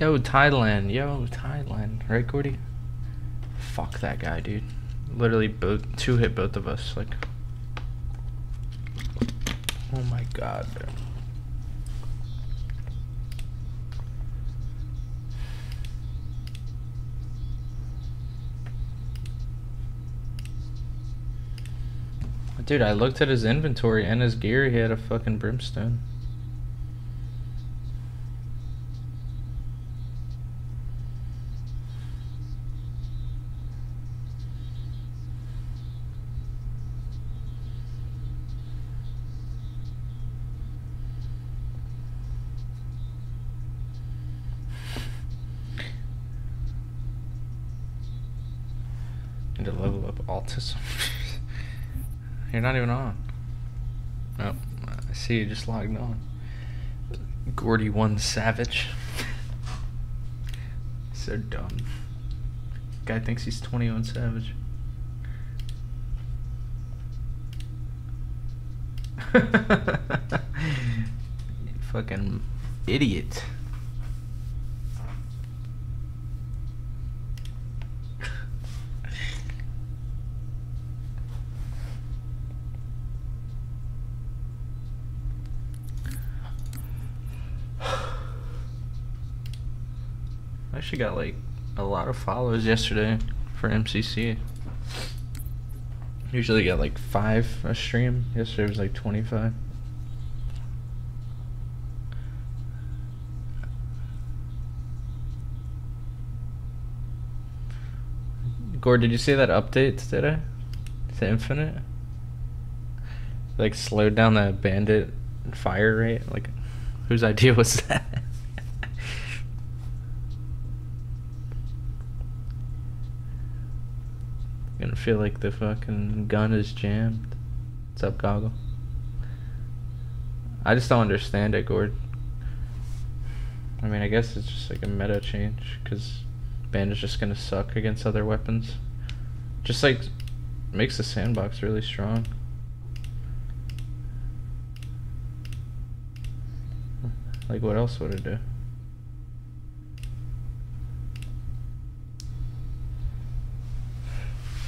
Yo, Thailand. Yo, Thailand. Right, Gordy? Fuck that guy, dude. Literally, both two hit both of us. Like, oh my god. Dude, I looked at his inventory and his gear. He had a fucking brimstone. Need to level up autism. You're not even on. Oh, I see you just logged on. Gordy one savage. so dumb. Guy thinks he's 21 savage. Fucking idiot. Actually got like a lot of follows yesterday for MCC. Usually get like five a stream. Yesterday was like 25. Gore, did you see that update today? To Infinite? Like slowed down the bandit fire rate? Like, whose idea was that? Gonna feel like the fucking gun is jammed. What's up, Goggle? I just don't understand it, Gord. I mean, I guess it's just like a meta change, because Band is just gonna suck against other weapons. Just like, makes the sandbox really strong. Like, what else would it do?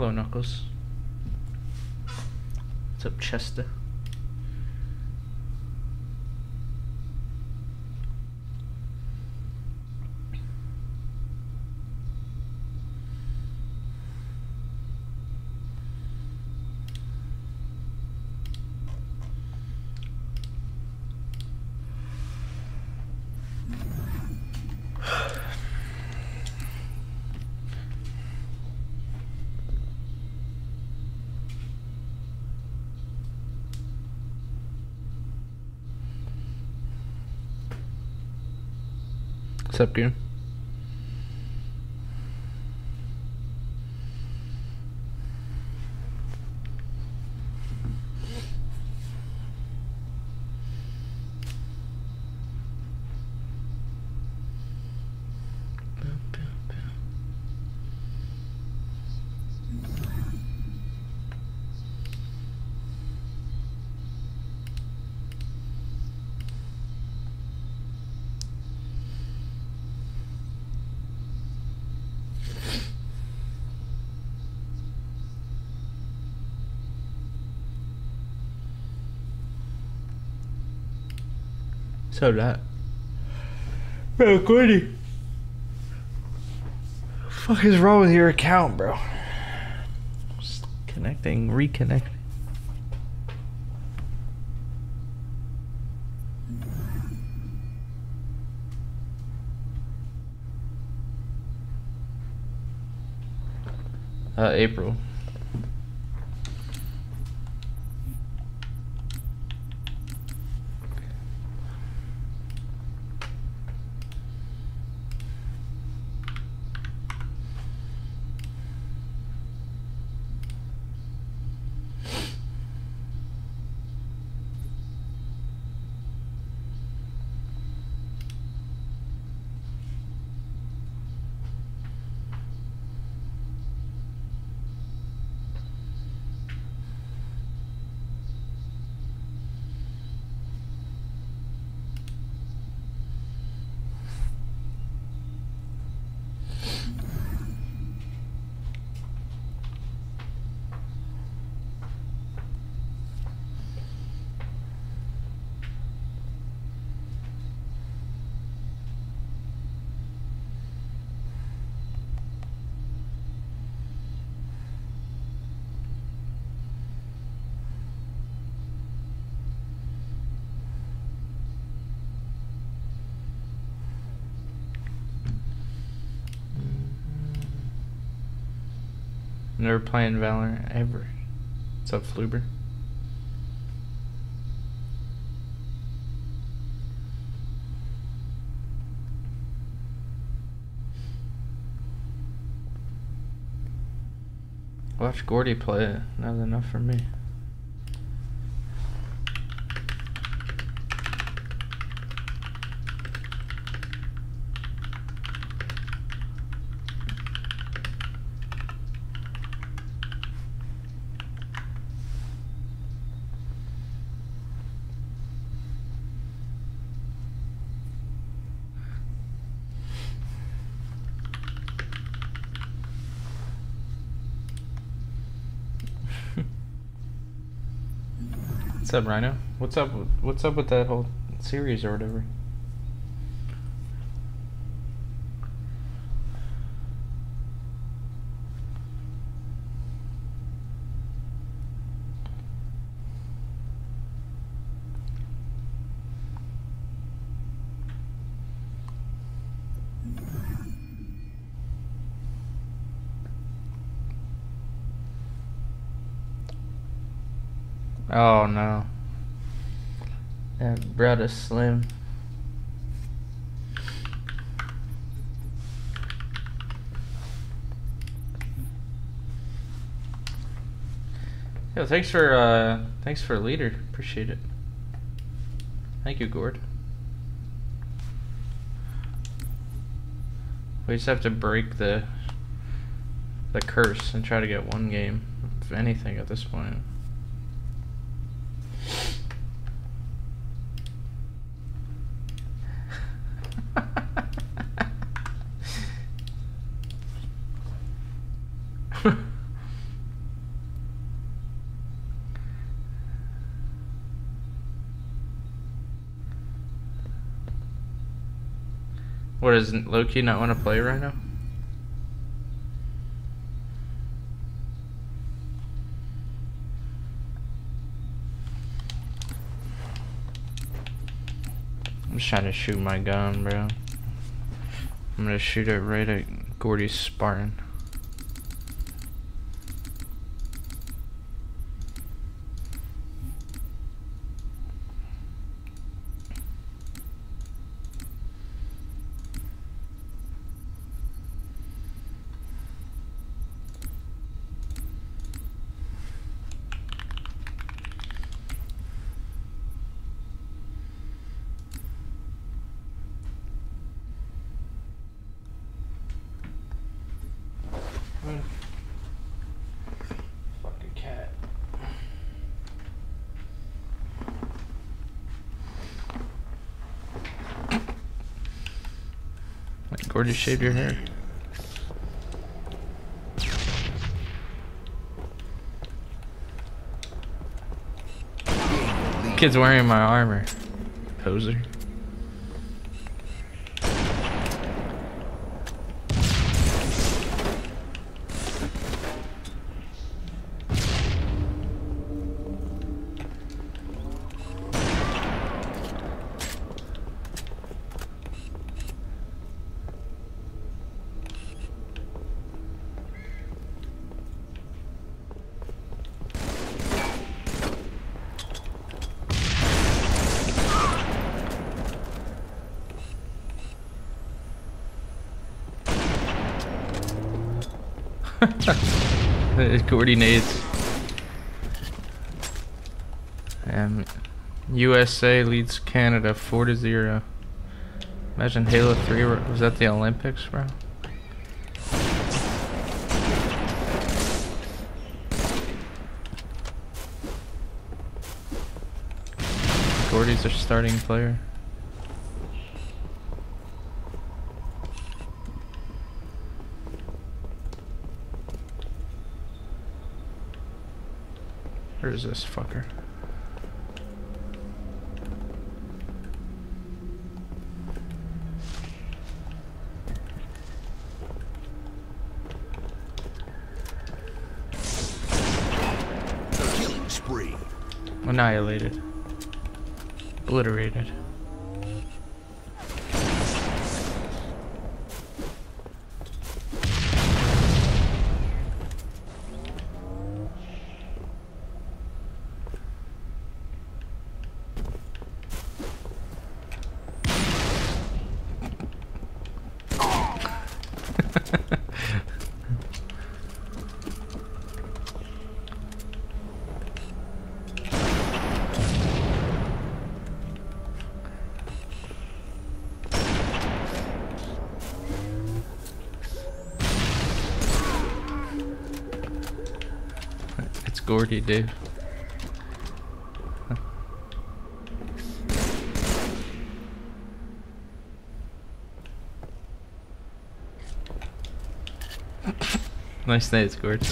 Hello, Knuckles. What's up, Chester? What's up, Goon? So that. Bro, Gordy. Fuck is wrong with your account, bro? Just connecting, reconnecting. Uh, April. Never playing Valorant ever. What's up, Fluber? Watch Gordy play it. Not enough for me. What's up, Rhino? What's up? What's up with that whole series or whatever? Oh no. That brother Slim. Yo, thanks for uh thanks for leader. Appreciate it. Thank you, Gord. We just have to break the the curse and try to get one game, if anything, at this point. what does Loki not want to play right now? I'm just trying to shoot my gun, bro. I'm gonna shoot it right at Gordy's Spartan. Mm. Fucking cat. Like Gordy shaved your hair. Kid's wearing my armor. Poser. it coordinates. And USA leads Canada 4 to 0. Imagine Halo 3 was that the Olympics, bro? Gordy's their starting player. Is this fucker? Killing spree. Annihilated. Obliterated. Gordy, dude. nice night, Gord.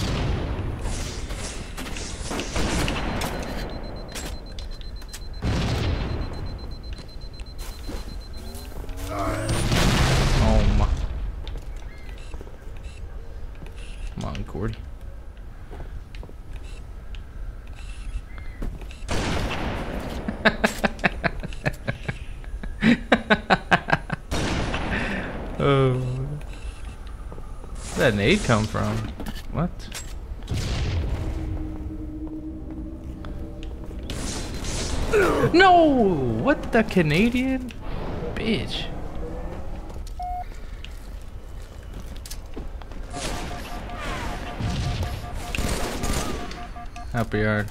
Oh my. Come on, Cord. oh. Nade come from? What? No! What the Canadian? Bitch. Happy yard.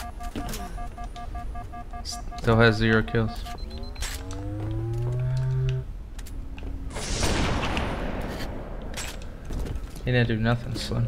Still has zero kills. He didn't do nothing, Slim.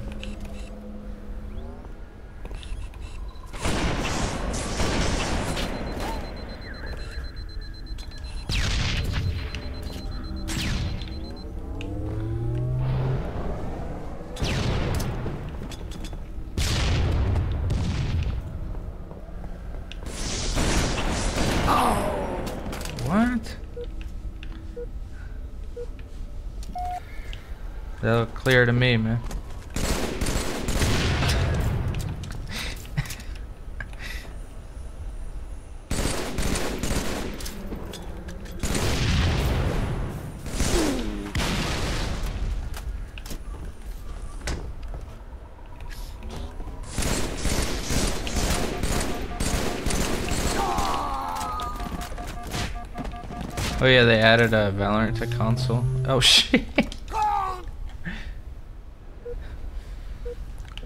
Added a Valorant to console. Oh shit.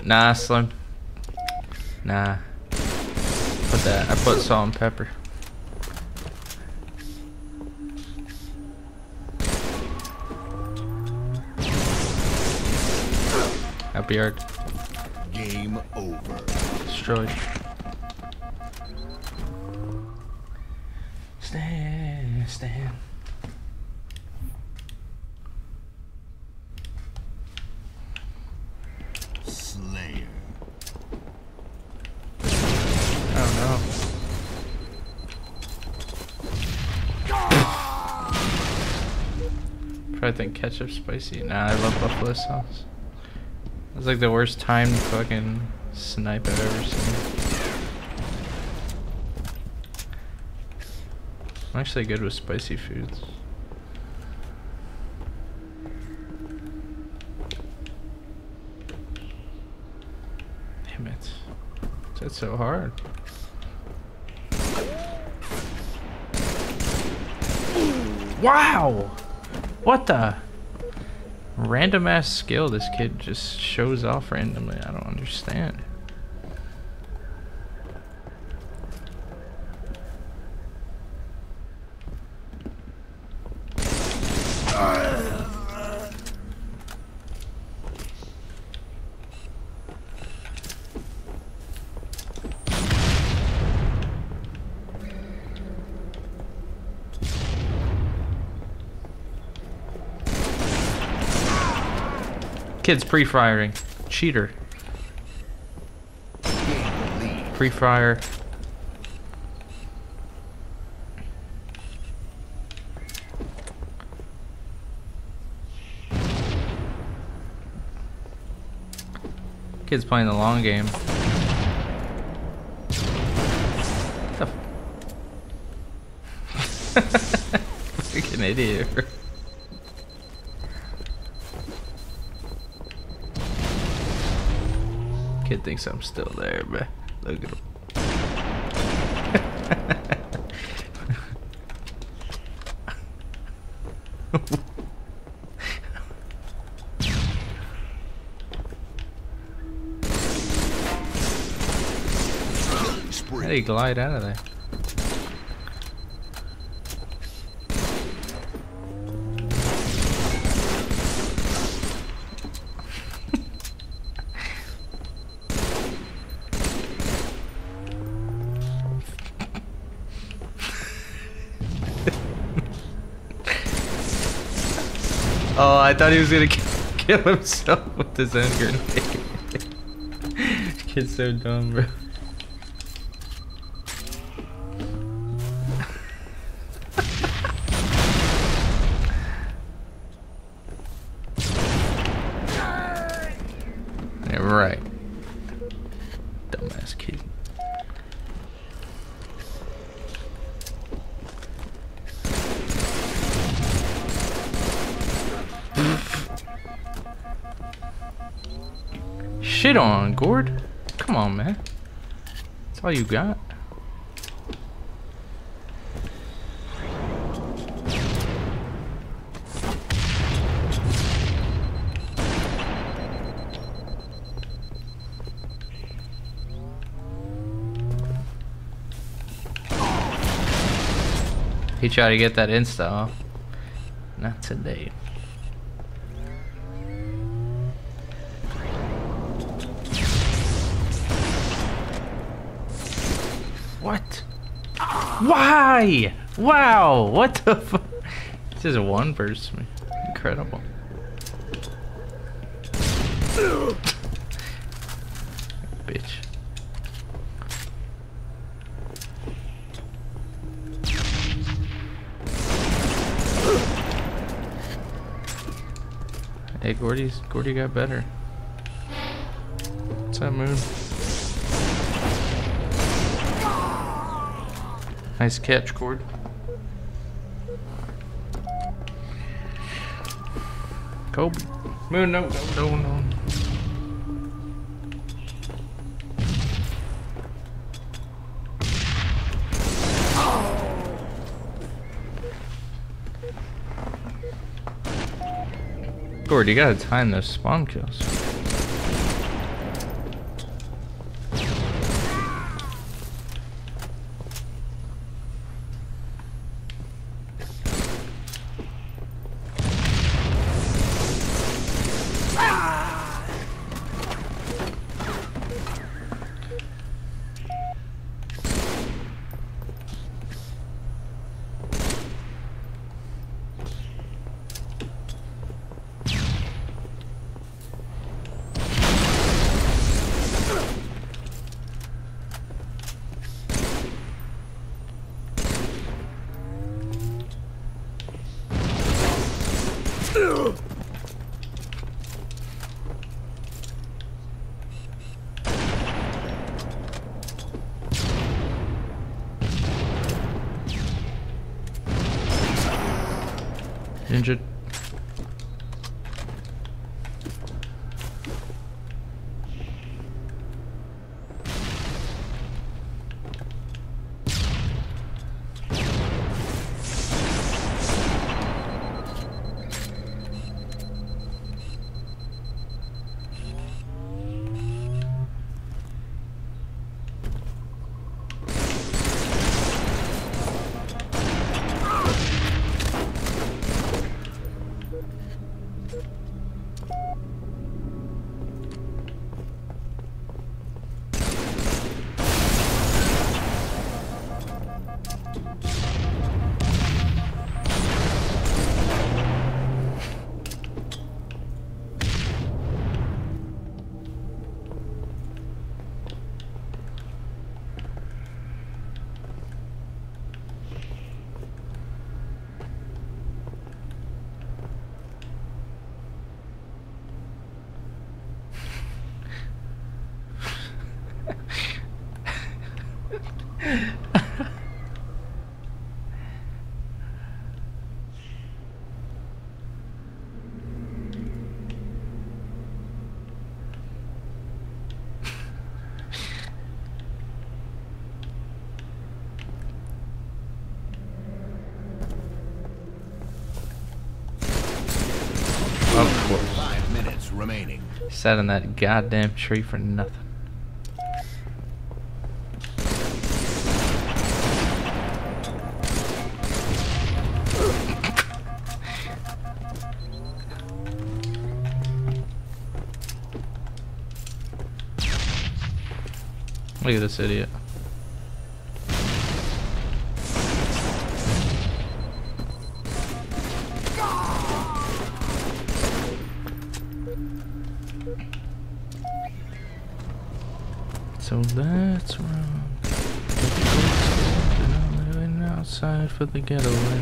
Nah, Slim. Nah. Put that. I put salt and pepper. Happy yard. Game over. Destroyed. Stand, stand. Slayer. Oh no. Probably think ketchup spicy. Nah, I love buffalo sauce. That's like the worst timed fucking snipe I've ever seen. I'm actually good with spicy foods. Damn it. That's so hard. Wow! What the? Random ass skill this kid just shows off randomly. I don't understand. Kid's pre-firing. Cheater. Pre-fire. Kid's playing the long game. The f- idiot. kid thinks I'm still there, but look at him. How did he glide out of there? I thought he was gonna kill himself with his own grenade. Kid's so dumb, bro. All you got. He tried to get that insta off. Not today. Why? Wow, what the fu- This is a one me. Incredible. Bitch. Hey, Gordy's Gordy got better. What's that move? Nice catch, Cord. Kobe. No, no, no, no, no. Gord, you gotta time those spawn kills. sat in that goddamn tree for nothing. Look at this idiot. The.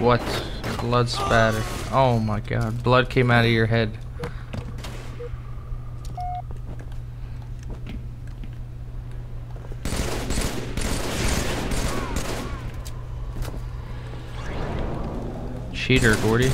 What? Blood spatter. Oh my god. Blood came out of your head. Cheater, Gordy.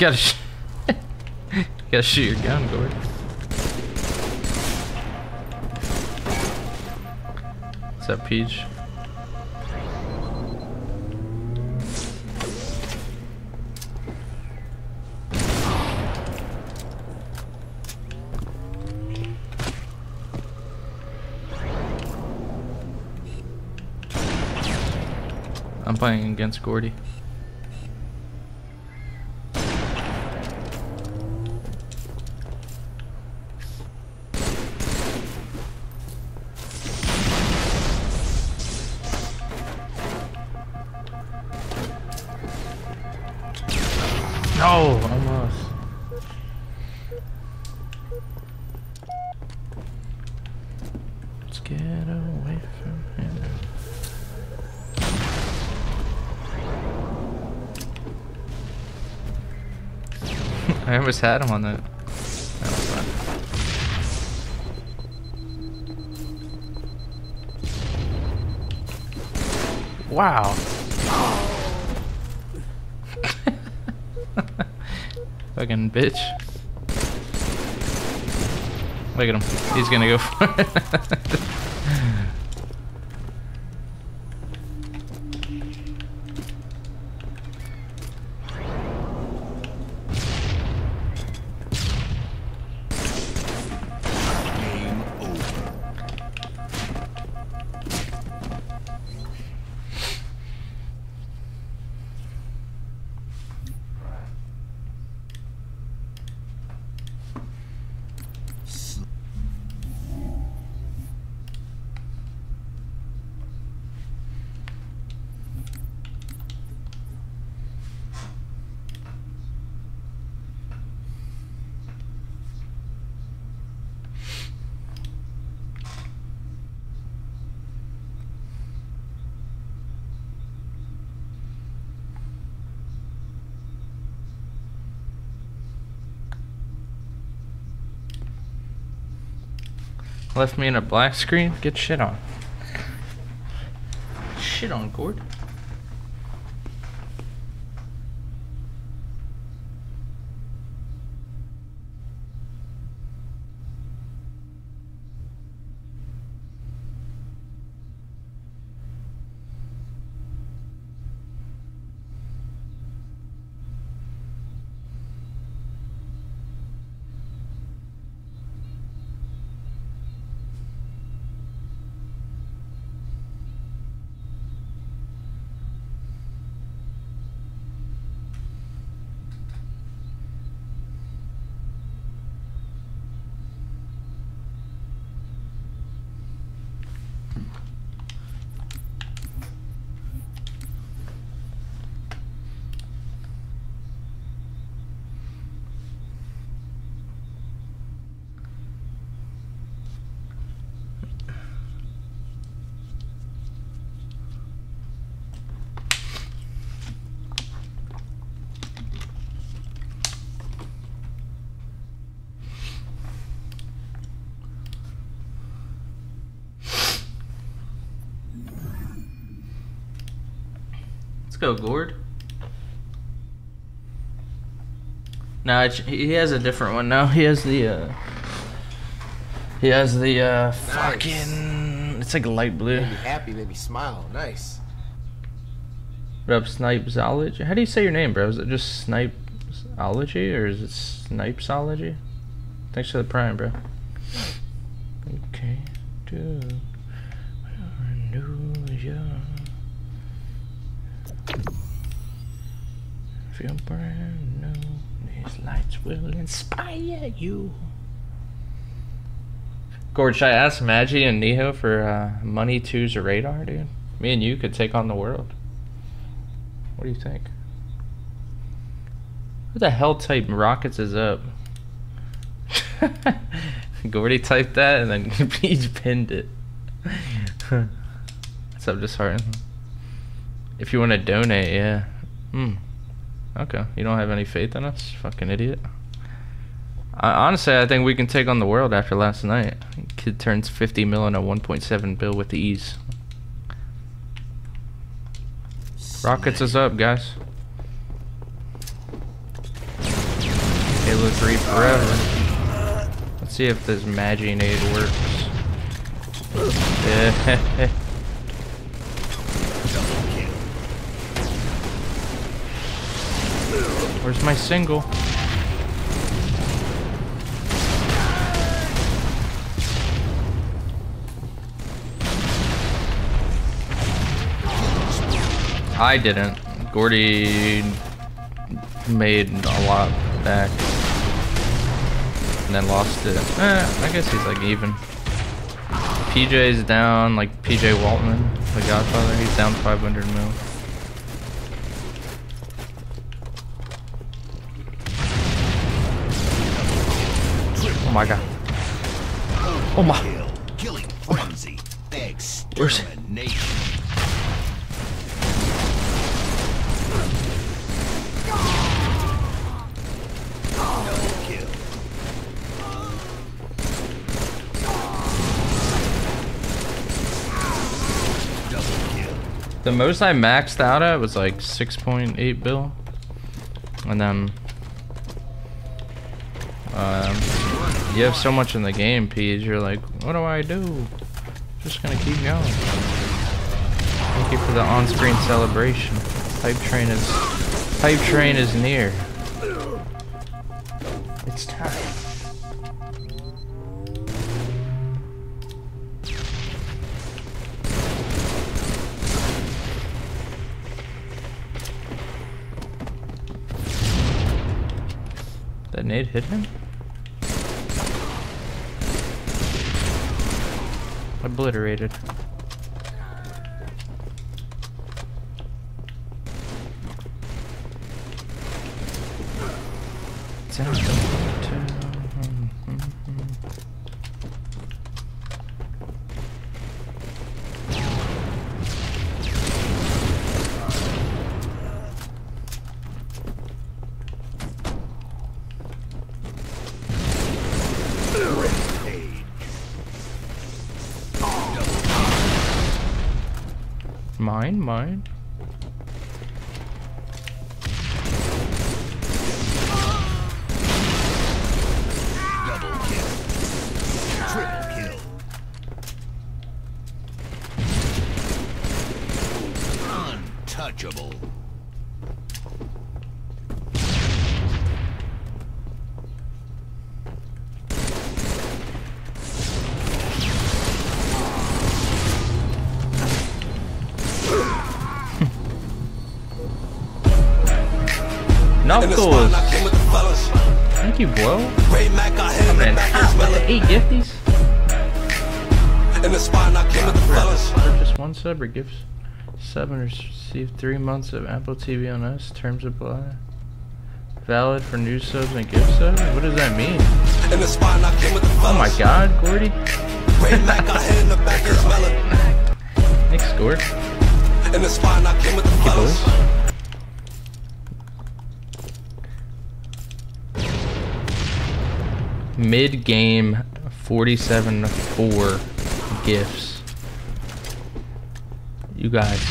Gotta, sh gotta shoot your gun, Gord. What's up, Peach? I'm playing against Gordy. Almost had him on that. that was fun. Wow. Fucking bitch. Look at him. He's gonna go for it. Left me in a black screen? Get shit on. Shit on, Gord. Go, Gord. No, he has a different one now. He has the, uh... He has the, uh, fucking... It's like a light blue. Made me happy, made me smile. Nice. What up, Snipesology? How do you say your name, bro? Is it just Snipesology or is it Snipesology? Thanks for the prime, bro. Okay, dude. New York. Feel brand new. These lights will inspire you. Gord, should I ask Magi and Niho for uh, money, twos, or radar, dude? Me and you could take on the world. What do you think? Who the hell typed rockets is up? Gordy typed that and then Peach pinned it. What's up, disheartened? If you want to donate, yeah. Hmm. Okay. You don't have any faith in us? Fucking idiot. I, honestly, I think we can take on the world after last night. Kid turns 50 mil in a 1.7 bill with the ease. Rockets is up, guys. Halo 3 forever. Let's see if this Maginade works. Yeah. Where's my single? I didn't. Gordy made a lot back. And then lost it. Eh, I guess he's like even. PJ's down, like PJ Waltman, the Godfather, he's down 500 mil. My god. Oh my. Killing frenzy. Where's. The most I maxed out at was like 6.8 bill. And then... Um, you have so much in the game, Peach. You're like, what do I do? Just gonna keep going. Thank you for the on-screen celebration. Pipe train is... Hype train is near. It's time. That nade hit him? Obliterated. Down the hotel. Rampage. Mine, mine. Purchase one sub or gifts seven or receive three months of Apple TV on us. Terms apply. Valid for new subs and gift subs? What does that mean? In the spine, I came with the Oh my god, Gordy. Mac, I in the back and smell it. Thanks, Gord. In the spine, I came with the fellas. Mid game 47 4 gifts. You guys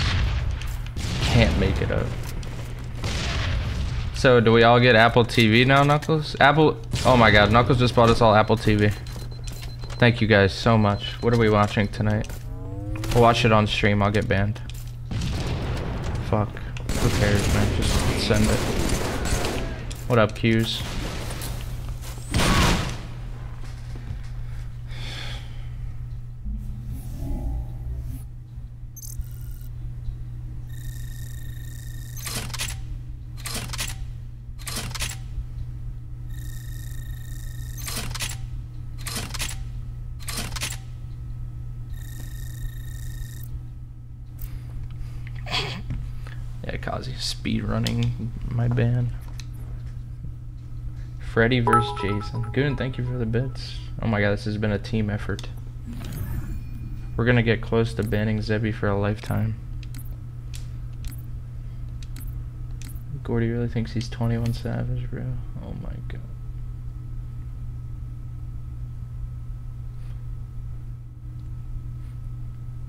can't make it up. So, do we all get Apple TV now, Knuckles? Apple. Oh my God, Knuckles just bought us all Apple TV. Thank you guys so much. What are we watching tonight? We'll watch it on stream. I'll get banned. Fuck. Who cares, man? Just send it. What up, Q's? Running my ban. Freddy versus Jason. Goon, thank you for the bits. Oh my god, this has been a team effort. We're gonna get close to banning Zebby for a lifetime. Gordy really thinks he's 21 Savage, bro. Oh my god.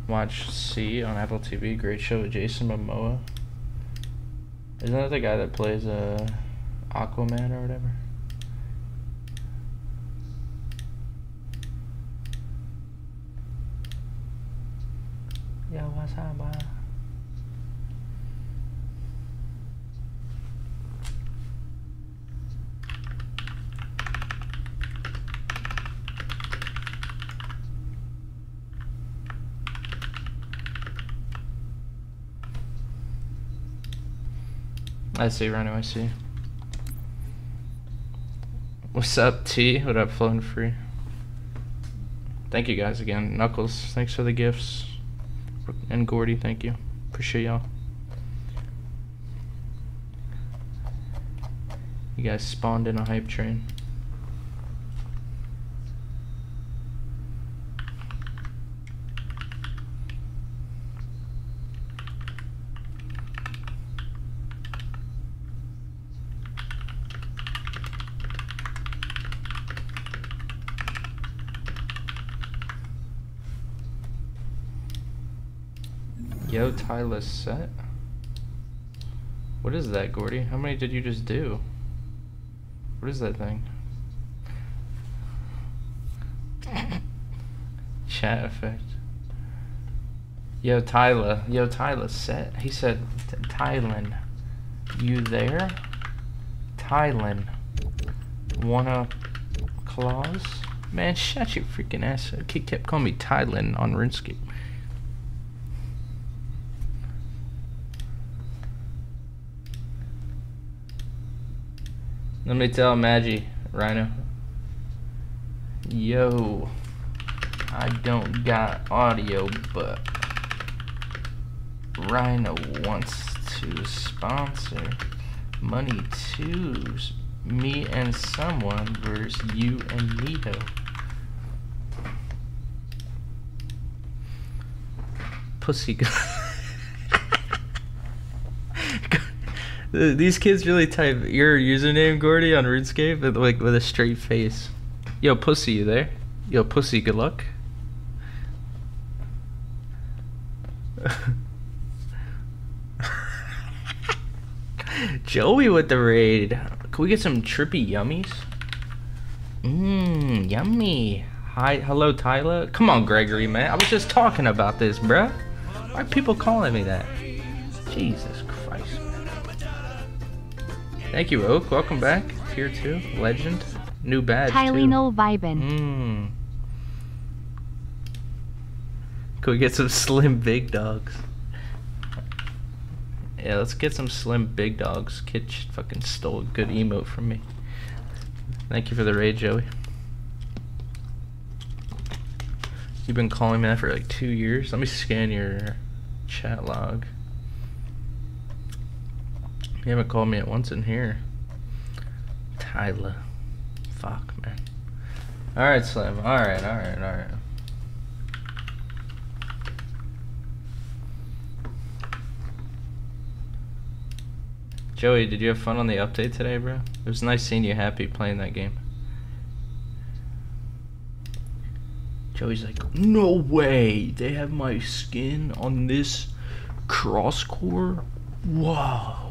Watch See on Apple TV. Great show with Jason Momoa. Isn't that the guy that plays uh, Aquaman or whatever? Yo, what's up, man? I see, Rhino, I see. What's up, T? What up, Floating Free? Thank you guys again. Knuckles, thanks for the gifts. And Gordy, thank you. Appreciate y'all. You guys spawned in a hype train. Tyler set. What is that, Gordy? How many did you just do? What is that thing? Chat effect. Yo, Tyler. Yo, Tyler set. He said, Tylen, you there? Tylen, wanna claws? Man, shut your freaking ass. He kept calling me Tylen on RuneScape. Let me tell Maggie, Rhino. Yo, I don't got audio, but Rhino wants to sponsor money to me and someone versus you and Nito. Pussy. These kids really type your username, Gordy, on RuneScape, with, like with a straight face. Yo, pussy, you there? Yo, pussy, good luck. Joey with the raid. Can we get some trippy yummies? Mmm, yummy. Hi, hello, Tyler. Come on, Gregory, man. I was just talking about this, bruh. Why are people calling me that? Jesus. Thank you, Oak. Welcome back. Tier 2. Legend. New badge, too. Tyleno vibin. Mmm. Can we get some slim big dogs? Yeah, let's get some slim big dogs. Kid sh- fucking stole a good emote from me. Thank you for the raid, Joey. You've been calling me that for like two years. Let me scan your chat log. You haven't called me at once in here. Tyler. Fuck, man. Alright, Slim. Alright, alright, alright. Joey, did you have fun on the update today, bro? It was nice seeing you happy playing that game. Joey's like, no way! They have my skin on this cross core? Whoa.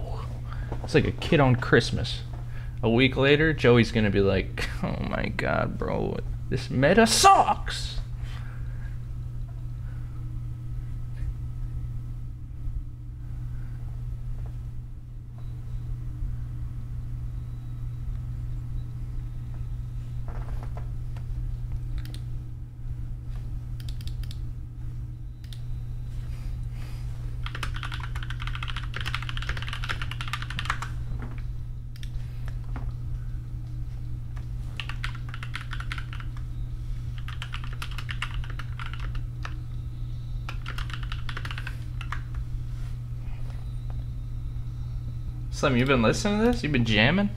It's like a kid on Christmas. A week later, Joey's gonna be like, oh my god, bro, this meta sucks. Slim, you've been listening to this? You've been jamming?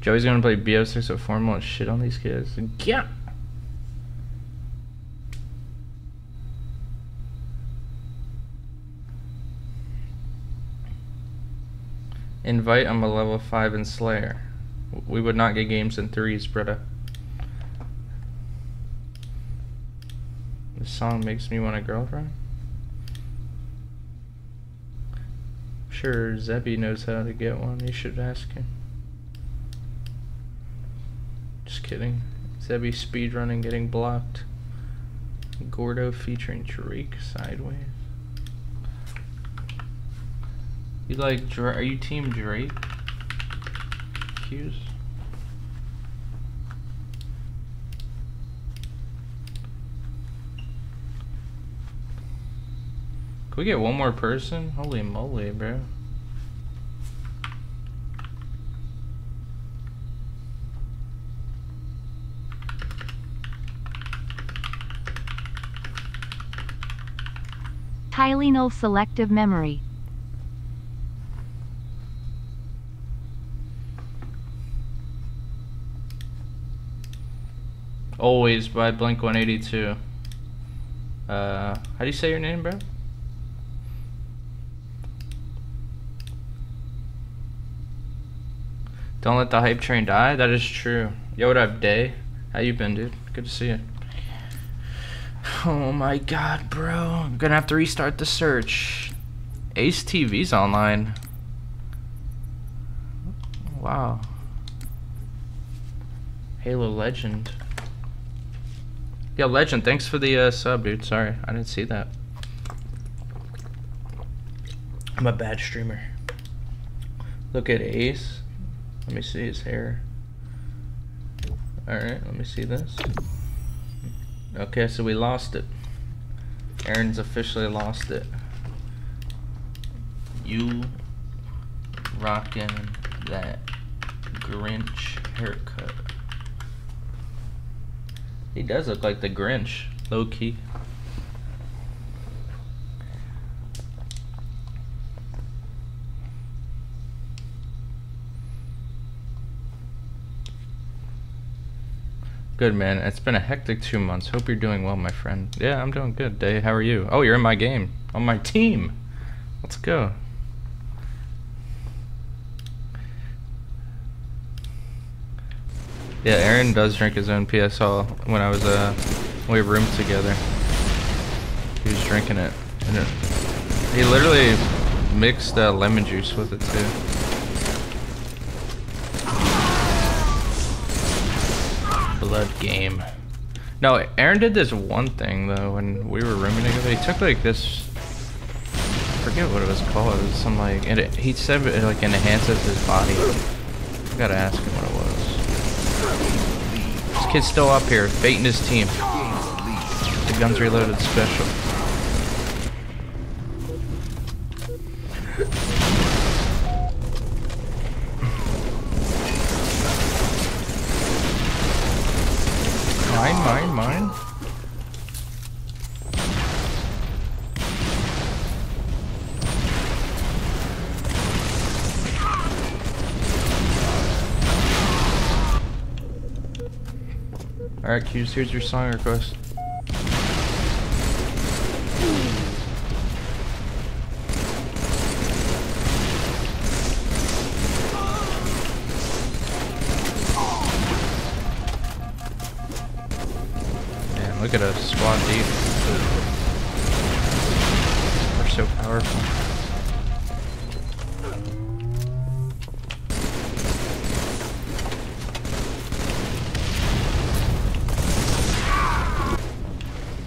Joey's gonna play BO6 at formal and shit on these kids. Yeah. Invite, I'm a level 5 in Slayer. We would not get games in threes, Britta. This song makes me want a girlfriend? Sure, Zebby knows how to get one. You should ask him. Just kidding. Zebby speedrunning getting blocked. Gordo featuring Drake sideways. You like are you team Drake? Hughes? Can we get one more person? Holy moly, bro. Tylenol selective memory. Always by Blink 182. Uh, how do you say your name, bro? Don't let the hype train die. That is true. Yo, what up, Day? How you been, dude? Good to see you. Oh my god, bro. I'm gonna have to restart the search. Ace TV's online. Wow. Halo Legend. Yo, Legend, thanks for the uh, sub, dude. Sorry, I didn't see that. I'm a bad streamer. Look at Ace. Let me see his hair. Alright, let me see this. Okay, so we lost it. Aaron's officially lost it. You rocking that Grinch haircut. He does look like the Grinch, low key. Good man. It's been a hectic two months. Hope you're doing well, my friend. Yeah, I'm doing good. Day, how are you? Oh, you're in my game. On my team. Let's go. Yeah, Aaron does drink his own PSL. When I was uh, we roomed together, he was drinking it, and it, he literally mixed uh, lemon juice with it too. Game. No, Aaron did this one thing though when we were rooming together. He took like this. I forget what it was called. It was some like and it, he said it like enhances his body. I gotta ask him what it was. This kid's still up here, baiting his team. The guns reloaded special. Mine, mine. Alright, Q's, here's your song request. Get a squad deep. We're so powerful.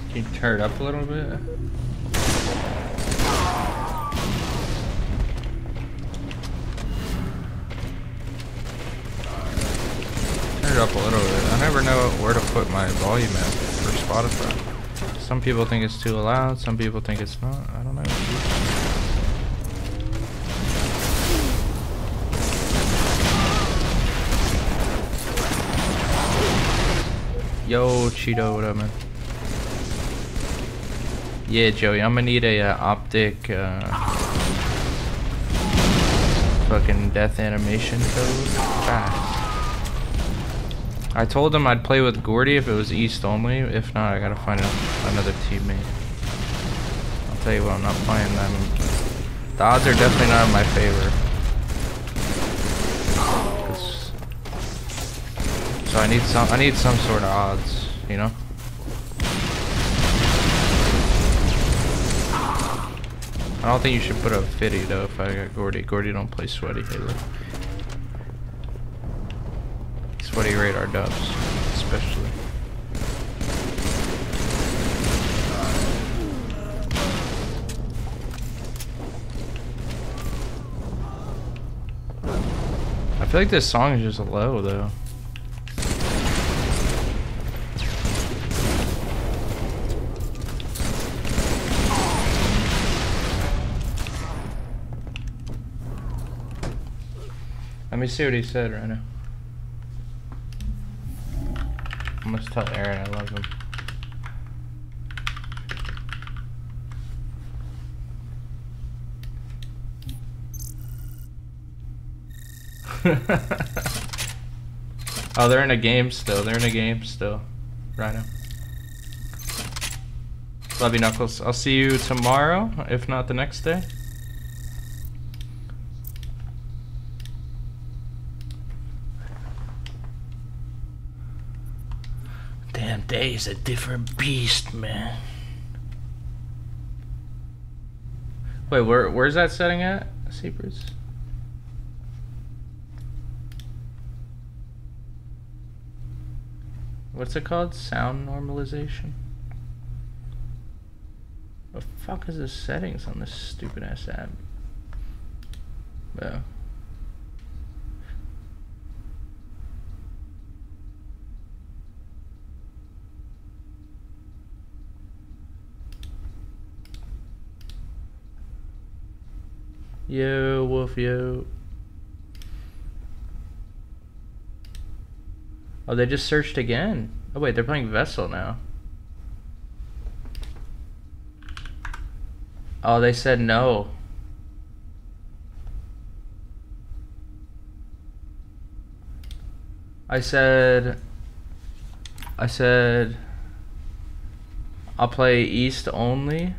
Can you turn it up a little bit? Some people think it's too loud, some people think it's not. I don't know. Yo, Cheeto, what up, man? Yeah, Joey, I'm gonna need a uh, optic uh, fucking death animation code fast. I told him I'd play with Gordy if it was East only. If not, I gotta find another teammate. I'll tell you what, I'm not playing them. The odds are definitely not in my favor. So I need some. I need some sort of odds, you know. I don't think you should put up Fitty though if I got Gordy. Gordy don't play sweaty Halo. Sweaty radar dubs, especially. I feel like this song is just low though. Let me see what he said right now. I must tell Aaron I love him. oh, they're in a game still. They're in a game still. Right now. Love you, Knuckles. I'll see you tomorrow, if not the next day. Day's a different beast, man. Wait, where where's that setting at? Seabreeze? What's it called? Sound normalization? What the fuck is the settings on this stupid ass app? Yeah. Yo, wolf, yo. Oh, they just searched again. Oh wait, they're playing Vessel now. Oh, they said no. I said I said I'll play East only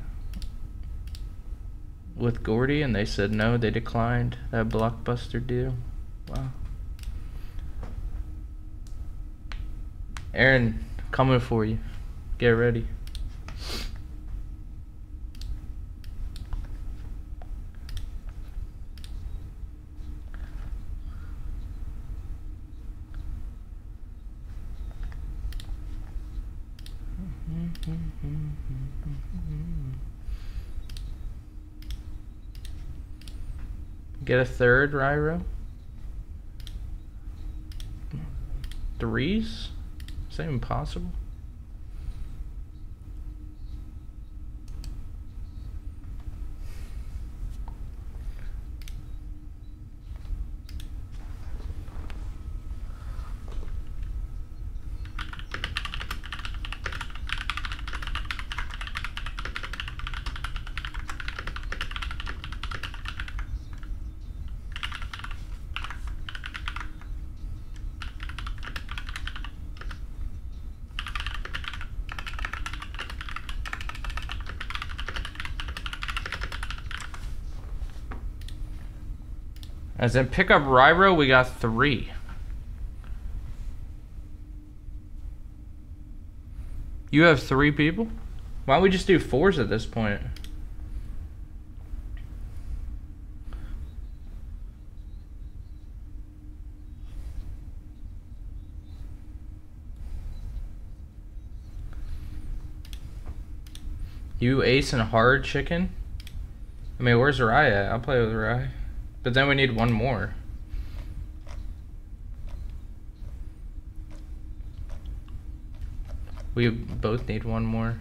with Gordy and they said no, they declined that blockbuster deal. Wow. Aaron, coming for you. Get ready. Get a third, Ryro. Threes? Is that even possible? As in pick up Ryro, we got three. You have three people? Why don't we just do fours at this point? You ace and hard chicken? I mean, where's Rye at? I'll play with Rye. But then we need one more. We both need one more.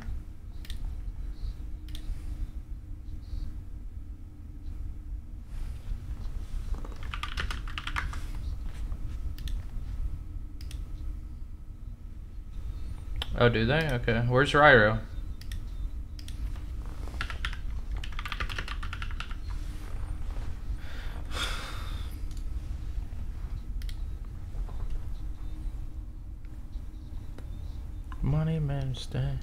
Oh, do they? Okay. Where's Ryro? Money man stay.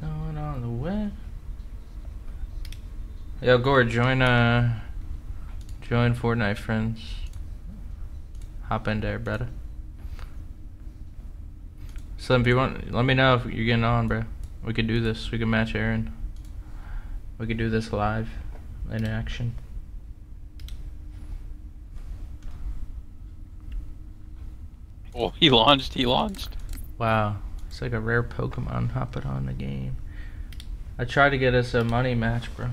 Going on the way. Yo, Gore, join uh join Fortnite friends. Hop in there, brother. Slim, if you want, let me know if you're getting on, bro. We could do this. We could match Aaron. We could do this live in action. Oh, he launched. He launched. Wow, it's like a rare Pokemon hopping on the game. I tried to get us a money match, bro.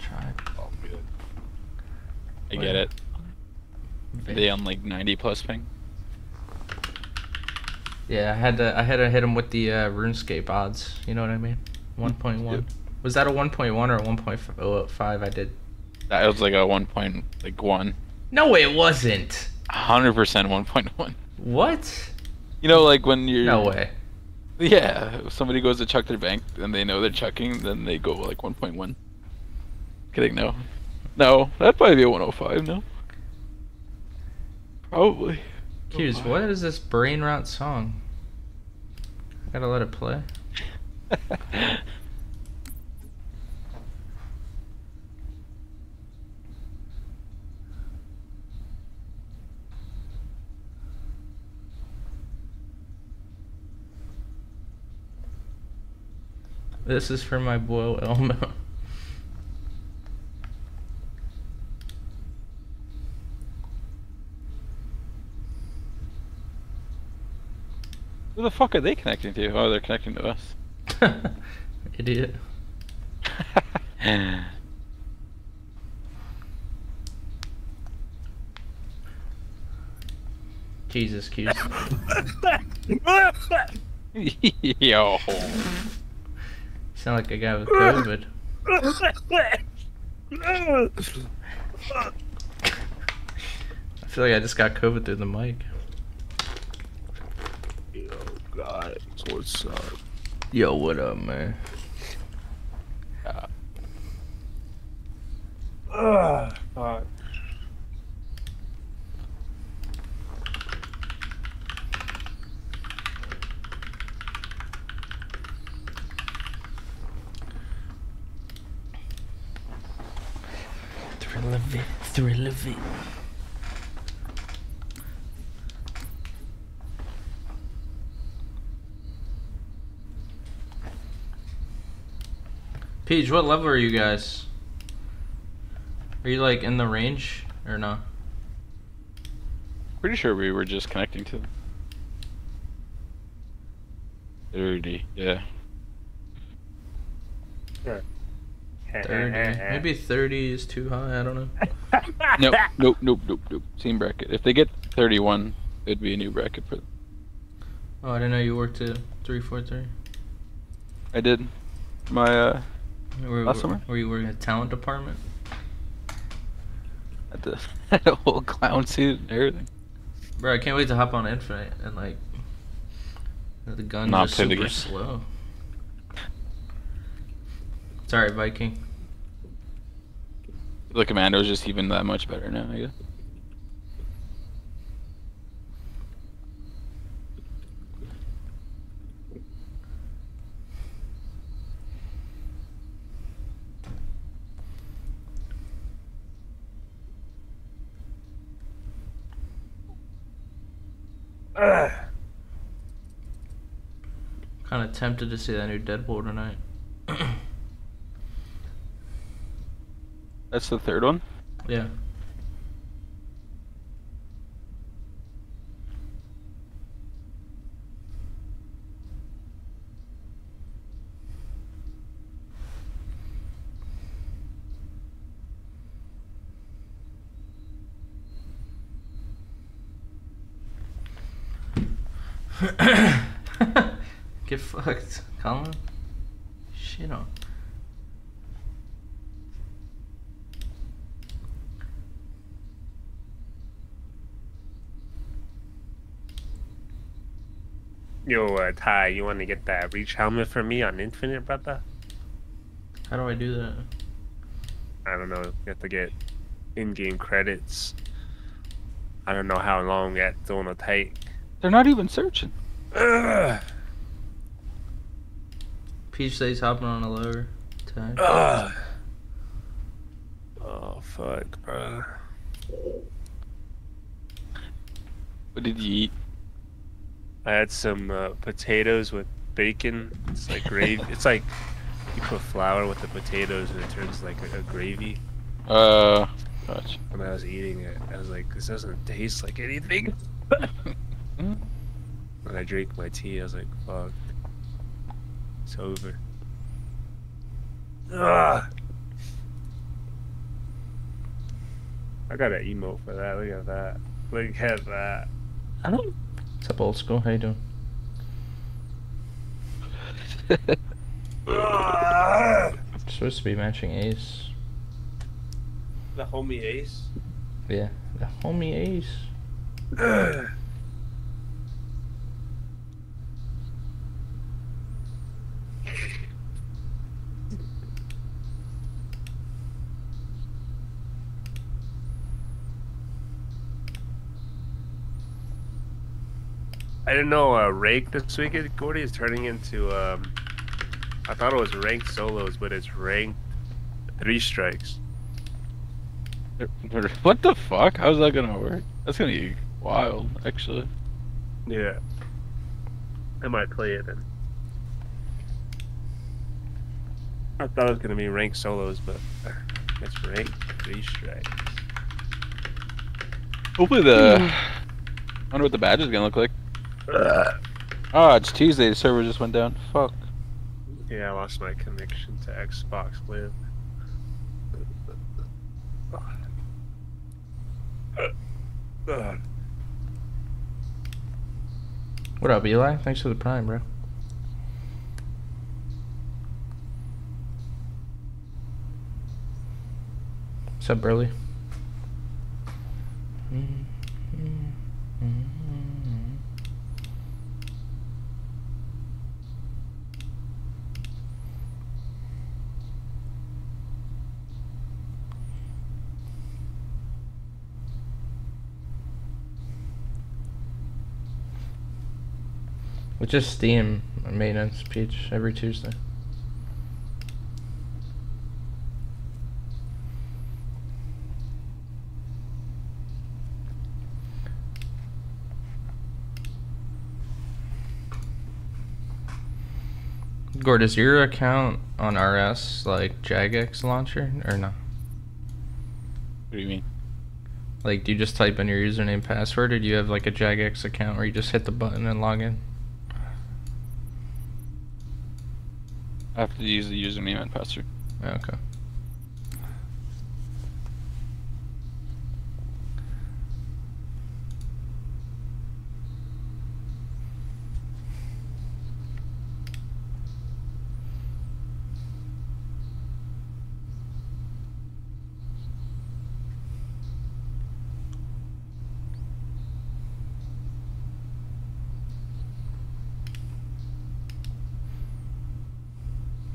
Tried. Oh, good. I get it. They on like 90 plus ping. Yeah, I had to. I had to hit him with the uh, RuneScape odds. You know what I mean? One point one. Yep. Was that a one point one or a one point five? I did. That was like a one point like one. No, way it wasn't. Hundred percent one point one. What? You know, like when you're. No way. Yeah, if somebody goes to chuck their bank and they know they're chucking, then they go like 1.1. Kidding, no. No, that'd probably be a 105, no? Probably. Q's, oh what is this brain rot song? I gotta let it play. This is for my boy Elmo. Who the fuck are they connecting to? Oh, they're connecting to us. Idiot. Jesus, Q's. Yo. Sound like a guy with COVID. I feel like I just got COVID through the mic. Guys, what's up? Yo, what up, man? Ugh, fuck. Thrill of it, thrill of it. Peach, what level are you guys? Are you like in the range or no? Pretty sure we were just connecting to them. 30, yeah. 30. Maybe 30 is too high, I don't know. nope, nope, nope, nope, nope. Same bracket. If they get 31, it'd be a new bracket for them. Oh, I didn't know you worked at 343. I did. My, uh, Were, Last summer? were you working at talent department? at the, whole clown suit and everything. Bro, I can't wait to hop on Infinite and like the guns Not are super game. slow. Sorry, Viking. The commando's just even that much better now, I guess. Ugh. Kind of tempted to see that new Deadpool tonight. That's the third one. yeah. Get fucked, Colin. Shit on. Yo, uh, Ty, you want to get that reach helmet for me on Infinite, brother? How do I do that? I don't know. You have to get in-game credits. I don't know how long that's gonna take. They're not even searching. Ugh. Peach says he's hopping on a lower tag. Ugh. Oh fuck, bro. What did you eat? I had some uh, potatoes with bacon. It's like gravy. it's like you put flour with the potatoes and it turns like a, a gravy. Uh, gotcha. When I was eating it, I was like, this doesn't taste like anything. when I drank my tea, I was like, fuck. It's over. Ugh. I got an emote for that. Look at that. Look at that. I don't. What's up, old school? How you doing? Ugh. supposed to be matching Ace. The homie Ace. Yeah, the homie Ace. Ugh. I didn't know uh, rank this weekend, Gordy, is turning into. Um, I thought it was ranked solos, but it's ranked three strikes. What the fuck? How's that gonna work? That's gonna be wild, actually. Yeah. I might play it then. I thought it was gonna be ranked solos, but it's ranked three strikes. Hopefully the. I wonder what the badge is gonna look like. Uh, oh, it's Tuesday. The server just went down. Fuck. Yeah, I lost my connection to Xbox Live. What up, Eli? Thanks for the prime, bro. What's up, Burley? Hmm. It's just Steam maintenance, Peach, every Tuesday. Gord, is your account on RS like Jagex launcher or no? What do you mean? Like, do you just type in your username password, or do you have like a Jagex account where you just hit the button and log in? I have to use the username and password. Okay.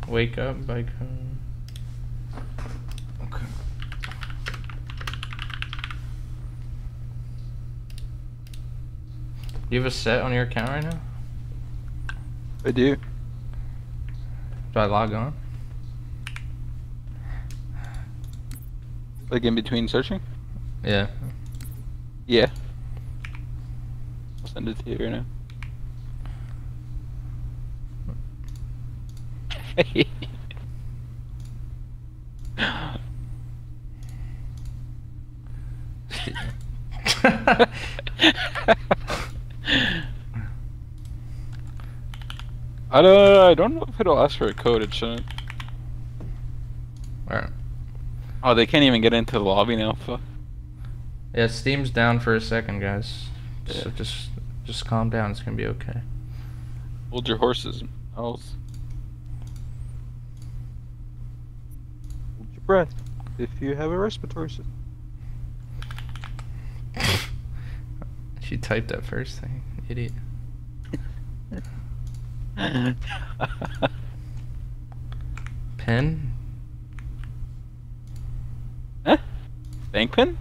Wake up, bike home. Uh, okay. You have a set on your account right now? I do. Do I log on? Like in between searching? Yeah. Yeah. send it to you right now. I don't. I don't know if it'll ask for a code. It shouldn't. Alright. Oh, they can't even get into the lobby now. Fuck. Yeah, Steam's down for a second, guys. So Yeah. just just calm down. It's gonna be okay. Hold your horses. Else. Hold your breath if you have a respiratory system. She typed that first thing, idiot. Pen? huh? Bank pen?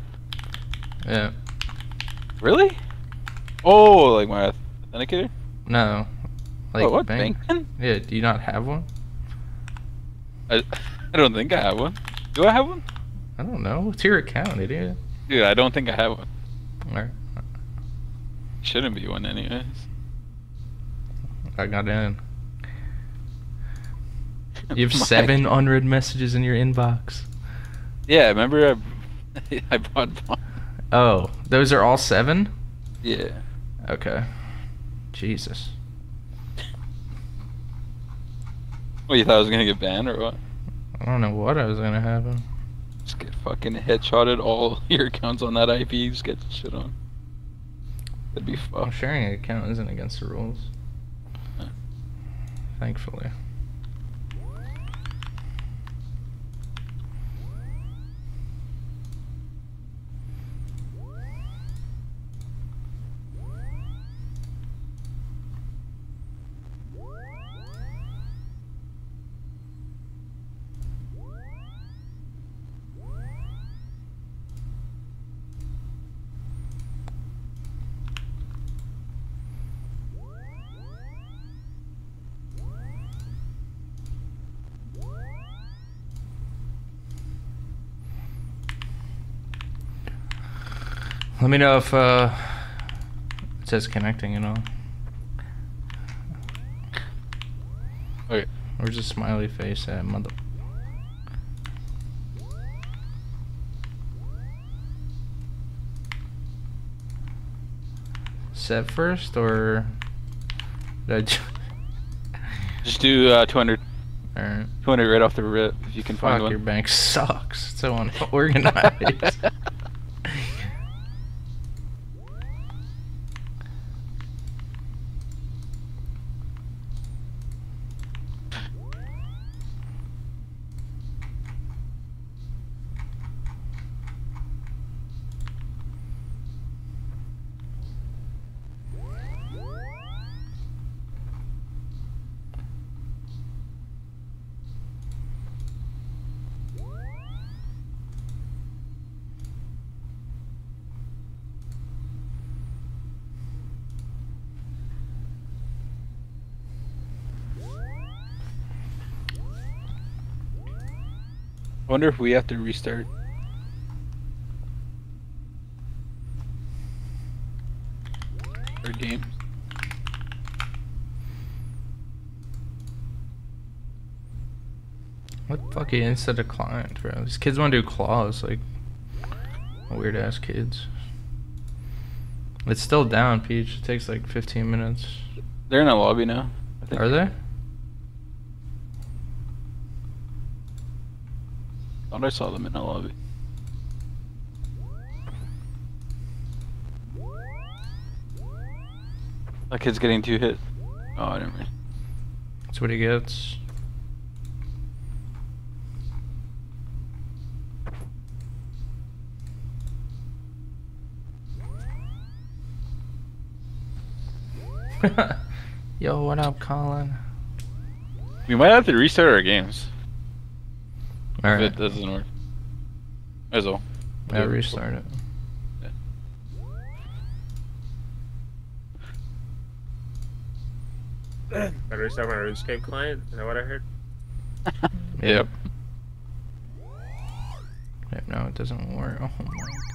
Yeah. Really? Oh, like my authenticator? No. Like oh, what bank? bank pin? Yeah. Do you not have one? I, I don't think I have one. Do I have one? I don't know. It's your account, idiot. Dude, I don't think I have one. Alright. Shouldn't be one anyways. I got in. You have seven unread messages in your inbox. Yeah, remember I I bought one. Oh, those are all seven? Yeah. Okay. Jesus. What you thought I was gonna get banned or what? I don't know what I was gonna happen. Just get fucking headshotted all your accounts on that IP, just get shit on. That'd be Well, sharing an account isn't against the rules. Yeah. Thankfully. Let me know if uh, it says connecting and all. Okay. Where's the smiley face at, mother? Set first or did Just do uh, 200, Alright. 200 right off the rip if you can find Fuck, one. your bank sucks. It's so unorganized. wonder if we have to restart. Our game. what the fuck is instead of client, bro? These kids want to do claws, like weird ass kids. It's still down, Peach. It takes like 15 minutes. They're in a lobby now. I think. Are they? Thought I saw them in the lobby. That kid's getting two hit. Oh, I didn't. Mean. That's what he gets. Yo, what up, Colin? We might have to restart our games if Alright, it doesn't work. Might as well. yeah, restart it. Better restart my RuneScape client. Is that what I heard? Yep. Yep, no, it doesn't work. Oh my.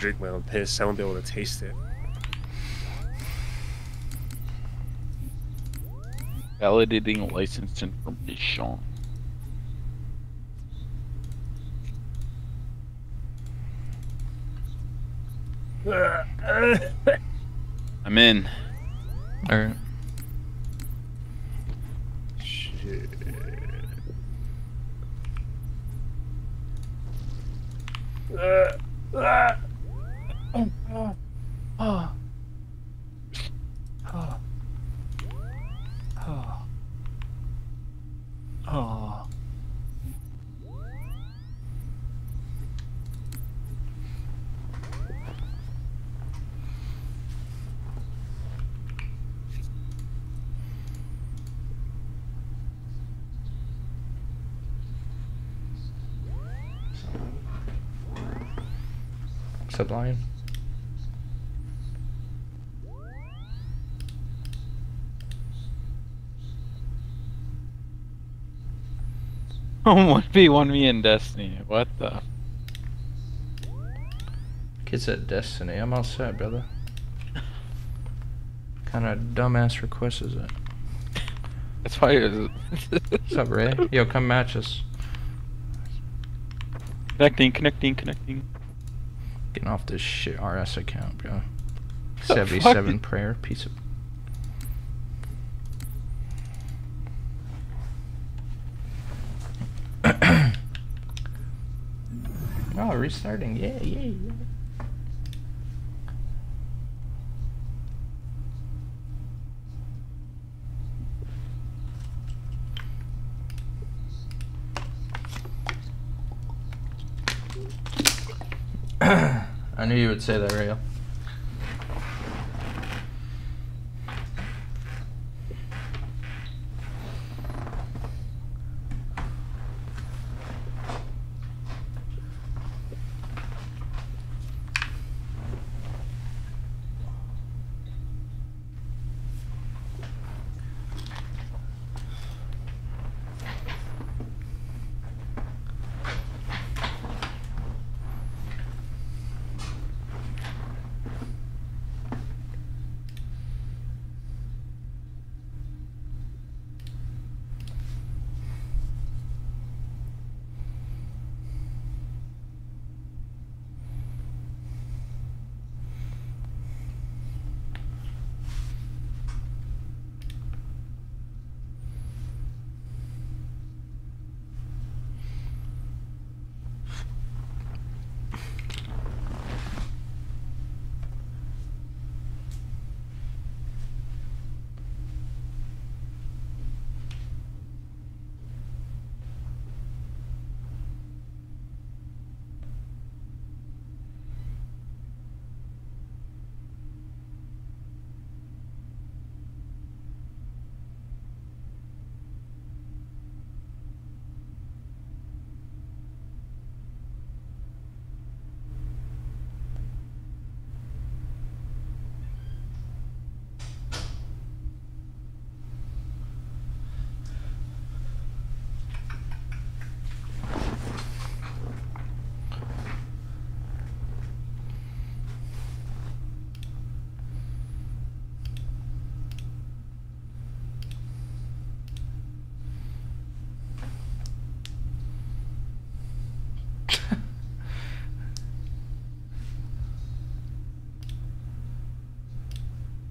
Drink my own piss. I won't be able to taste it. Validating license information. I'm in. Alright. Lion. One v one me in Destiny. What the? Kids at Destiny. I'm all set, brother. kind of dumbass request is it? That's why. you're. What's up, Ray? Yo, come match us. connecting, connecting, connecting. Getting off this shit RS account, bro. 77 is- prayer, piece of. oh, restarting. Yeah, yeah, yeah. I knew you would say that, Rayo.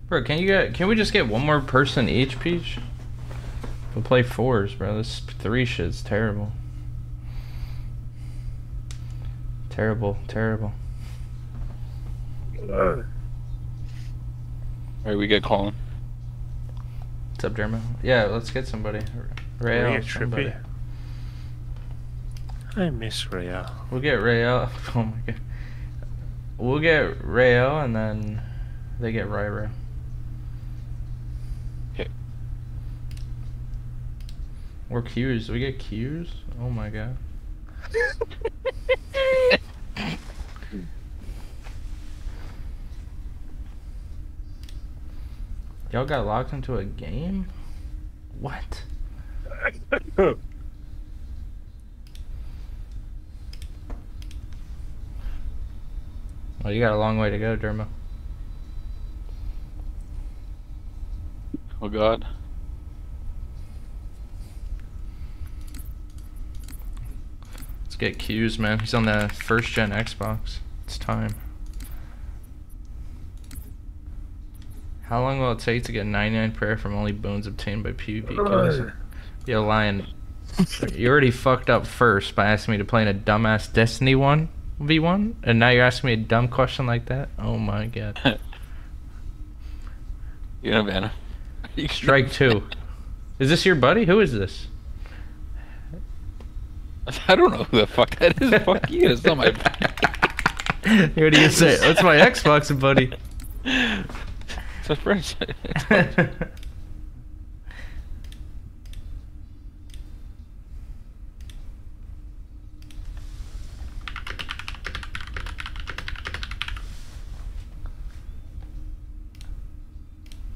Bro, can you get? Can we just get one more person each, Peach? We'll play fours, bro. This three shit's terrible. Terrible, terrible. Uh. Alright, we get Colin. What's up, Jerma? Yeah, let's get somebody. Ray, Ray out, somebody. Trippy? I miss Raya. We'll get Rayo. Oh my god. We'll get Rayo and then they get Ryro. Okay. Or Q's. Do we get Q's? Oh my god. Y'all got locked into a game? What? Well, you got a long way to go, Dermo. Oh god. Get Q's, man. He's on the first gen Xbox. It's time. How long will it take to get 99 prayer from only bones obtained by PvP kills? Yo, Lion, you already fucked up first by asking me to play in a dumbass Destiny 1 v1, and now you're asking me a dumb question like that? Oh my god. You know, Vanna. Strike two. Is this your buddy? Who is this? I don't know who the fuck that is. fuck you. It's not my. what do you say? Oh, That's my Xbox buddy. It's a French.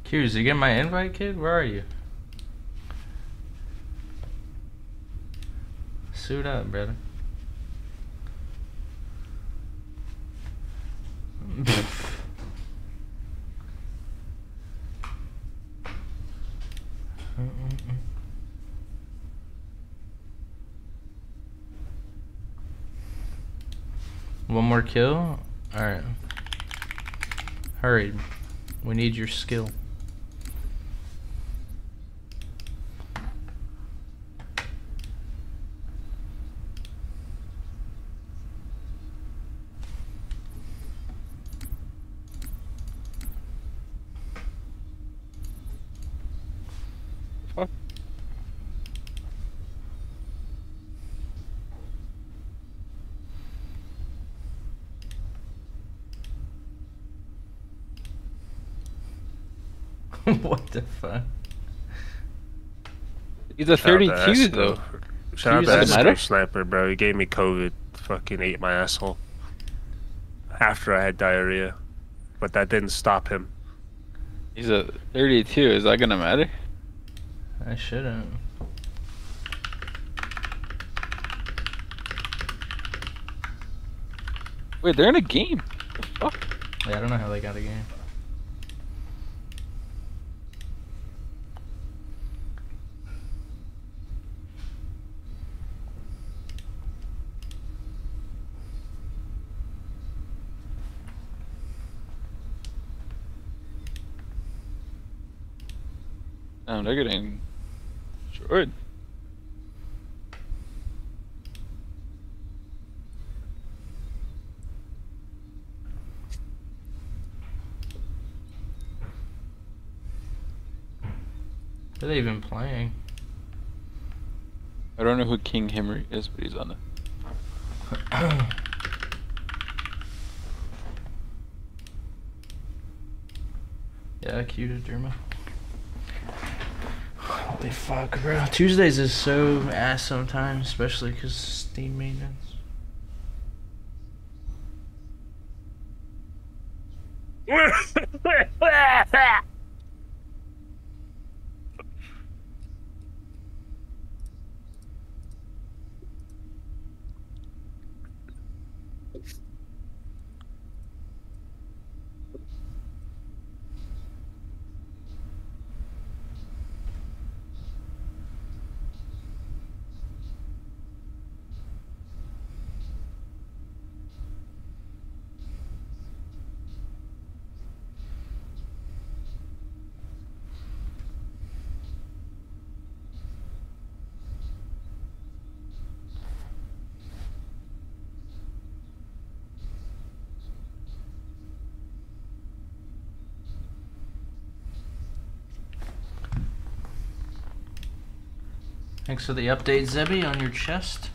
Q's, you get my invite, kid? Where are you? Suit up, brother. One more kill? Alright. Hurry. We need your skill. Fuck. what the fuck? He's a Shout out to 32 though. Shout out to doesn't matter? Esco Sniper, bro. He gave me COVID. Fucking ate my asshole. After I had diarrhea. But that didn't stop him. He's a 32. Is that gonna matter? I shouldn't. Wait, they're in a game. The fuck? Yeah, I don't know how they got a game. They're getting short. Are they even playing? I don't know who King Henry is, but he's on it. yeah, cute Derma. Holy fuck, bro. Tuesdays is so ass sometimes, especially because Steam maintenance. Thanks for the update, Zebby, on your chest.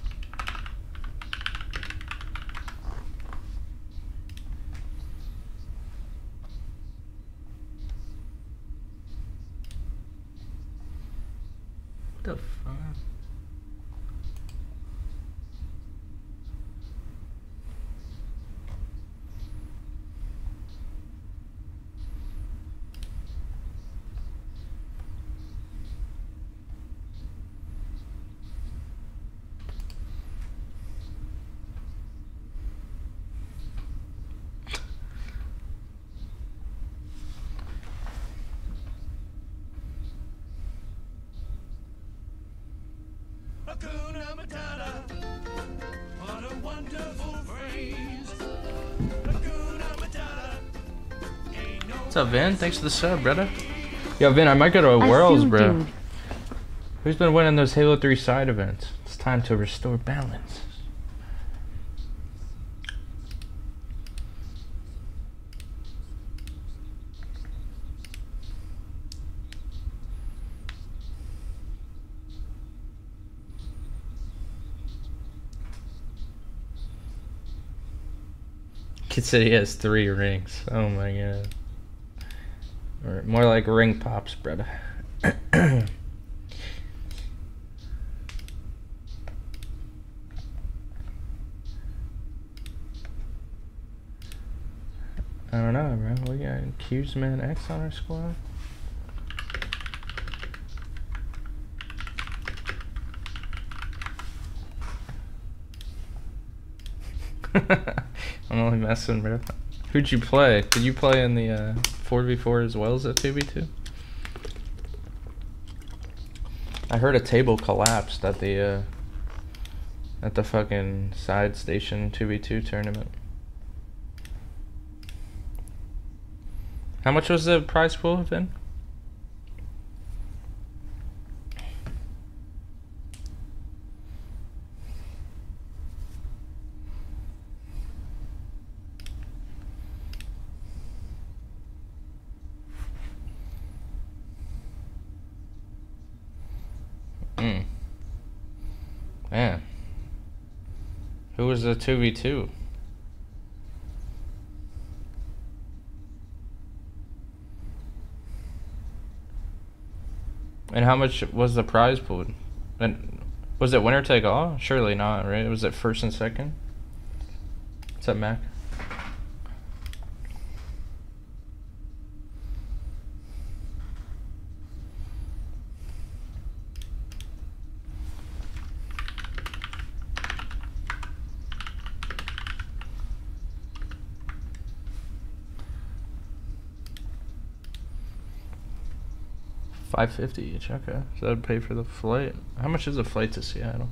What's up, Vin? Thanks for the sub, brother. Yo, Vin, I might go to a Worlds, Assume bro. dude. Who's been winning those Halo 3 side events? It's time to restore balance. Kid said he has three rings. Oh my god. Or more like ring pops, brother. I don't know, bro. We got Q's Man X on our squad. I'm only messing, bro. Who'd you play? Did you play in the uh, 4v4 as well as a 2v2? I heard a table collapsed at the uh, at the fucking side station 2v2 tournament. How much was the prize pool, Vin? Mm. Man. Who was a 2v2? And how much was the prize pool? And was it winner take all? Surely not, right? Was it first and second? What's up, Mac? Five fifty each. Okay, so that'd pay for the flight. How much is a flight to Seattle?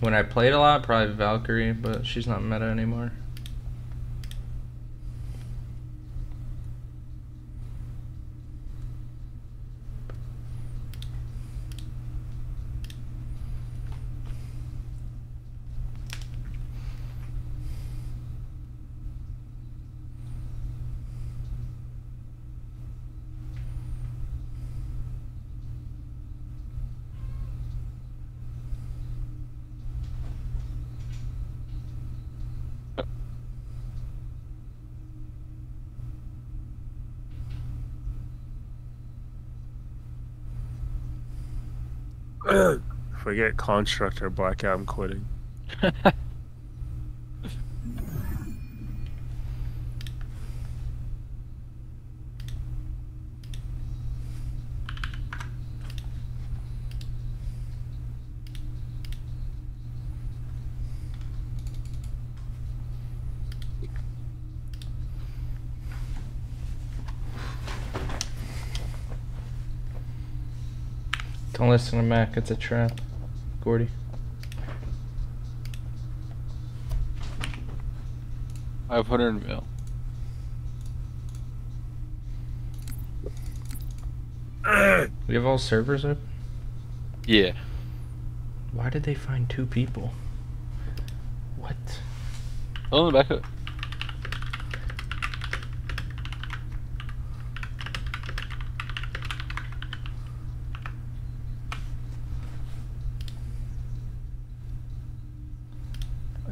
When I played a lot, probably Valkyrie, but she's not meta anymore. Forget Constructor Blackout, I'm quitting. listen to Mac, it's a trap. Gordy. Five hundred mil. We have all servers up? Yeah. Why did they find two people? What? Oh, in the back of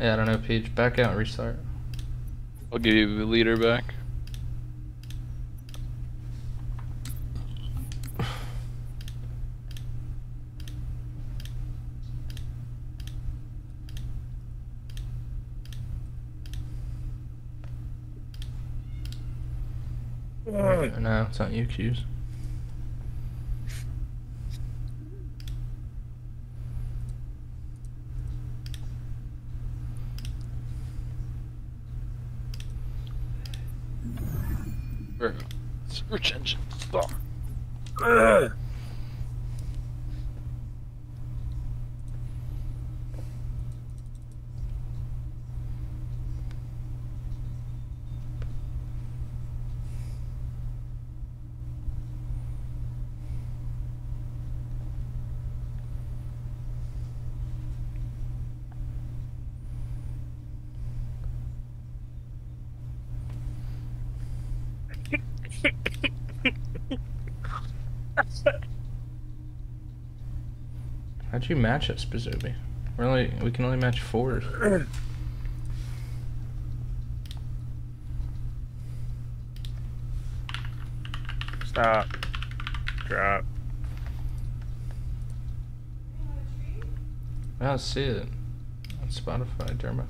Yeah, I don't know, Peach. Back out and restart. I'll give you the leader back. No, it's not you, Q's. Search engine. Stop. Ugh. How'd you match us, Bazubi? We're only we can only match fours. Stop. Drop. I don't see it on Spotify, Dermot.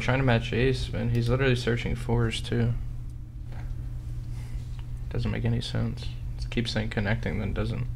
Trying to match Ace, man. He's literally searching fours too. Doesn't make any sense. Keeps saying connecting, then doesn't.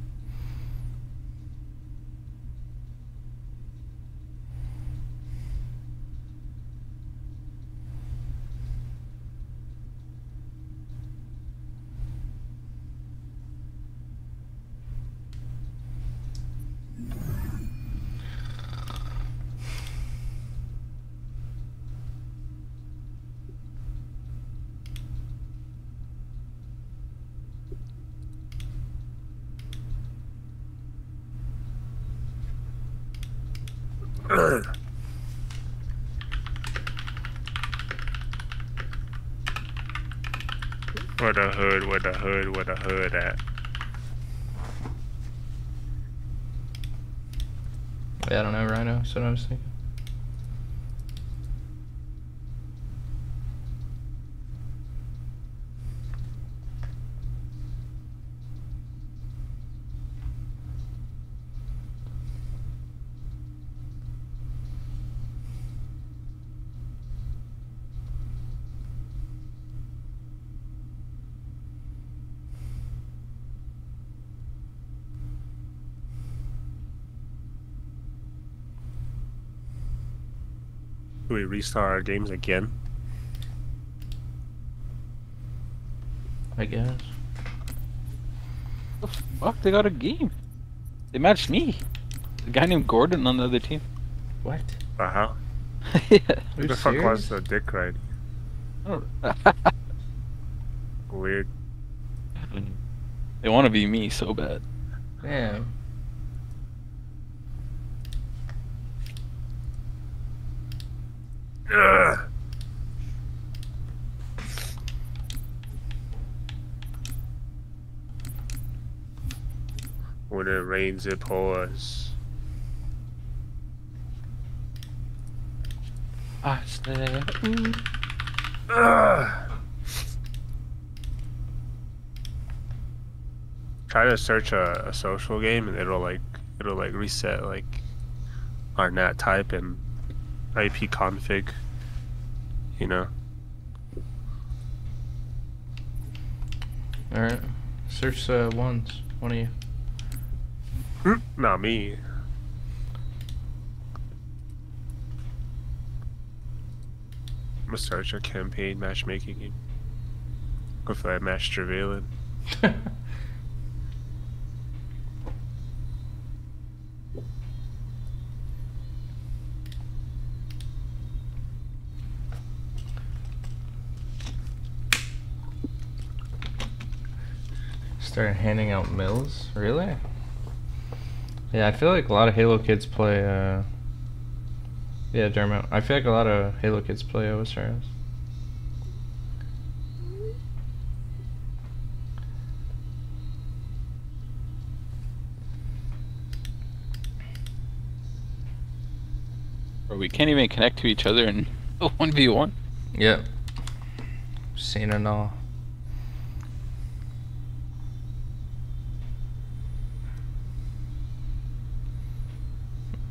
Where the hood, where the hood, where the hood at? Yeah, I don't know, Rhino. What I was thinking. Do we restart our games again? I guess. The fuck? They got a game. They matched me. A guy named Gordon on the other team. What? Uh huh. yeah. Who you the fuck was serious? the dick ride? Weird. they want to be me so bad. Damn. When it rains, it pours. Ooh. Try to search a, a social game and it'll like it'll like reset like our NAT type and IP config. You know. All right. Search uh, ones. One of you. Not me. I'm gonna search a campaign matchmaking game. Go for that match Trevelyan. Started handing out mills? Really? Yeah, I feel like a lot of Halo kids play, uh... Yeah, Dermot. I feel like a lot of Halo kids play OSRS. Bro, we can't even connect to each other in 1v1. Yep. Seen it all.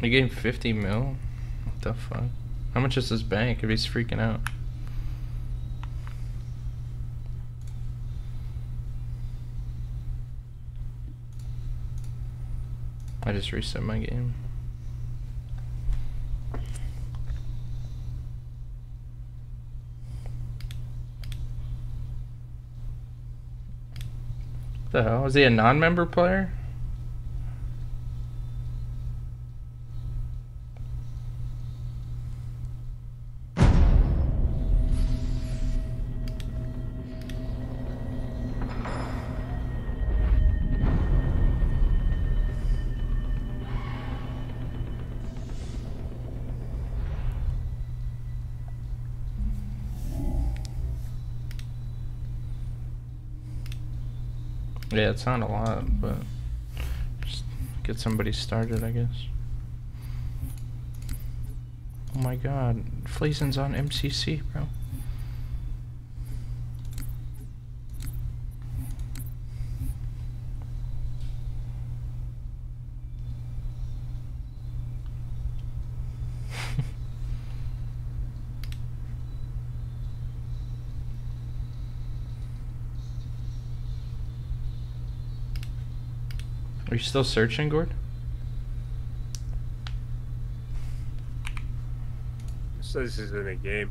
You gave him 50 mil? What the fuck? How much is his bank if he's freaking out? I just reset my game. The hell? Is he a non-member player? Yeah, it's not a lot, but just get somebody started, I guess. Oh my god, Flazen's on MCC, bro. Are you still searching, Gord? So this is in a game.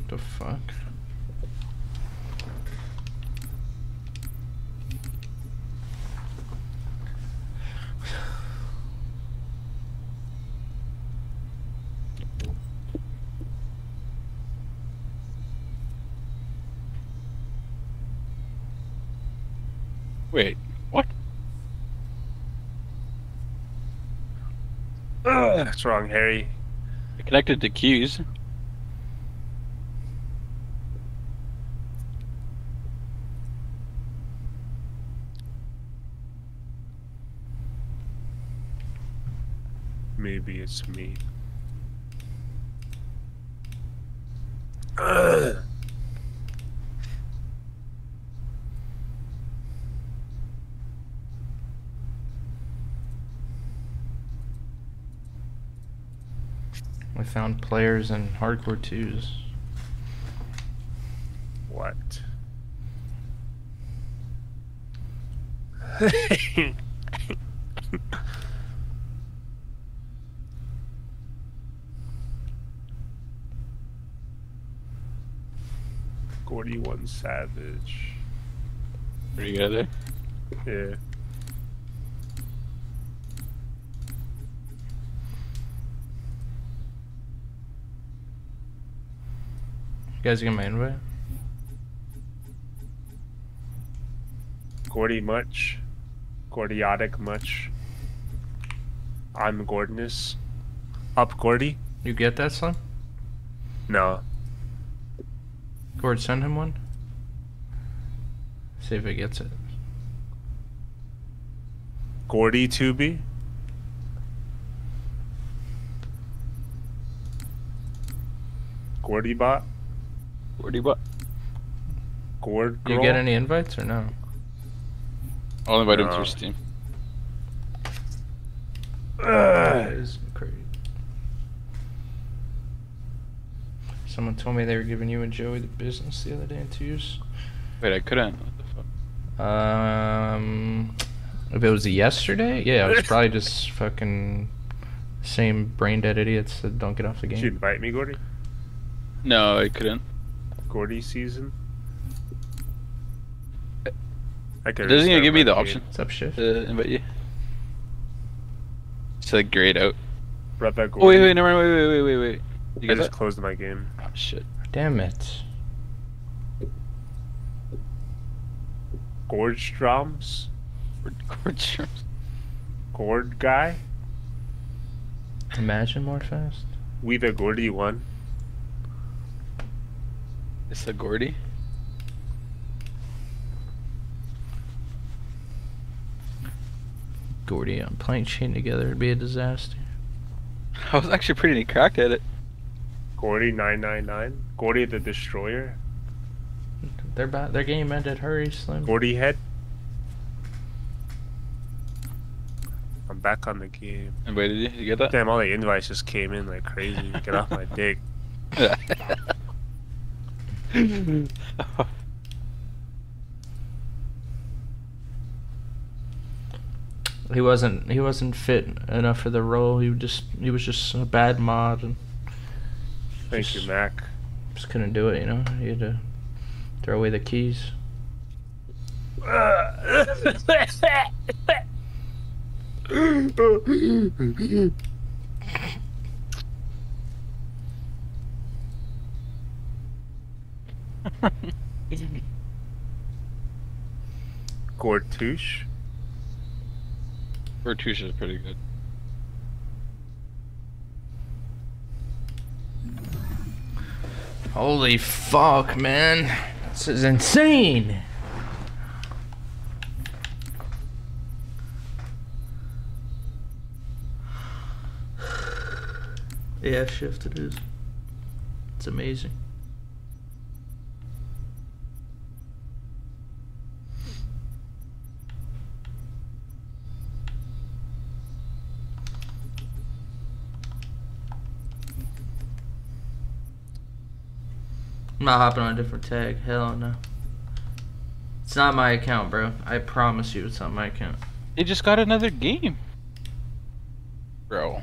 What the fuck? Wait, what? That's wrong, Harry. Connected to queues. Maybe it's me. I found players in hardcore twos. What? Gordy one savage. Are you there? Yeah. Guys get my invite? Gordy much. Gordiotic much. I'm Gordonus. Up Gordy? You get that, son? No. Gord, send him one. See if he gets it. Gordy Tubi? Gordy bot? Where'd you what? Gord Do you girl? get any invites or no? I'll invite him No. through Steam. That is crazy. Someone told me they were giving you and Joey the business the other day in twos. Wait, I couldn't. What the fuck? Um, if it was yesterday, yeah, it was probably just fucking same brain dead idiots that don't get off the game. Did you game. invite me, Gordy? No, I couldn't. Gordy season? I could doesn't even give me the game. option What's up, shit? to invite you. It's like grayed out. Brother Gordy. Oh wait, wait, never mind. Wait, wait, wait, wait, wait. You I just that? closed my game. Oh shit. Damn it. Gorge drums? Chord strums. Gord guy? Imagine more fast. We the Gordy one. It's a Gordy. Gordy on playing chain together would be a disaster. I was actually pretty cracked at it. Gordy nine nine nine. Gordy the destroyer. Their ba- their game ended. Hurry, Slim. Gordy head. I'm back on the game. Invited you? You get that? Damn, all the invites just came in like crazy. Get off my dick. He wasn't. He wasn't fit enough for the role. He just. He was just a bad mod and Thank you, Mac. just couldn't do it. You know. He had to throw away the keys. Gortouche. Bertush is pretty good. Holy fuck, man! This is insane. Yeah, shift it is. It's amazing. I'm not hopping on a different tag. Hell no. It's not my account, bro. I promise you it's not my account. He just got another game. Bro.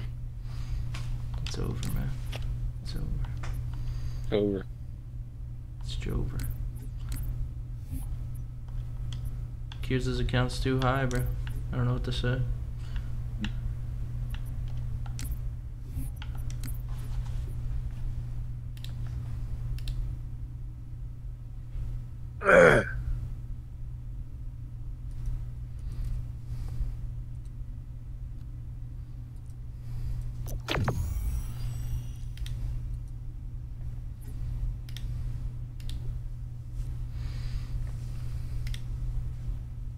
It's over, man. It's over. It's over. It's Jover. Q's account's too high, bro. I don't know what to say.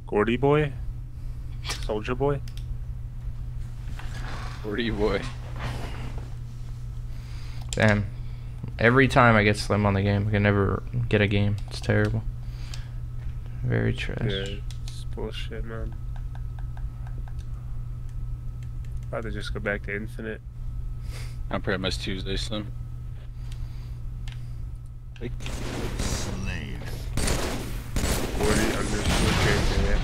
Gordy boy. Soldier boy. Forty boy. Damn. Every time I get Slim on the game, I can never get a game. It's terrible. Very trash. Yeah, it's bullshit, man. About to just go back to infinite. I'm pretty much Tuesday Slim. Gordy underscore JJX.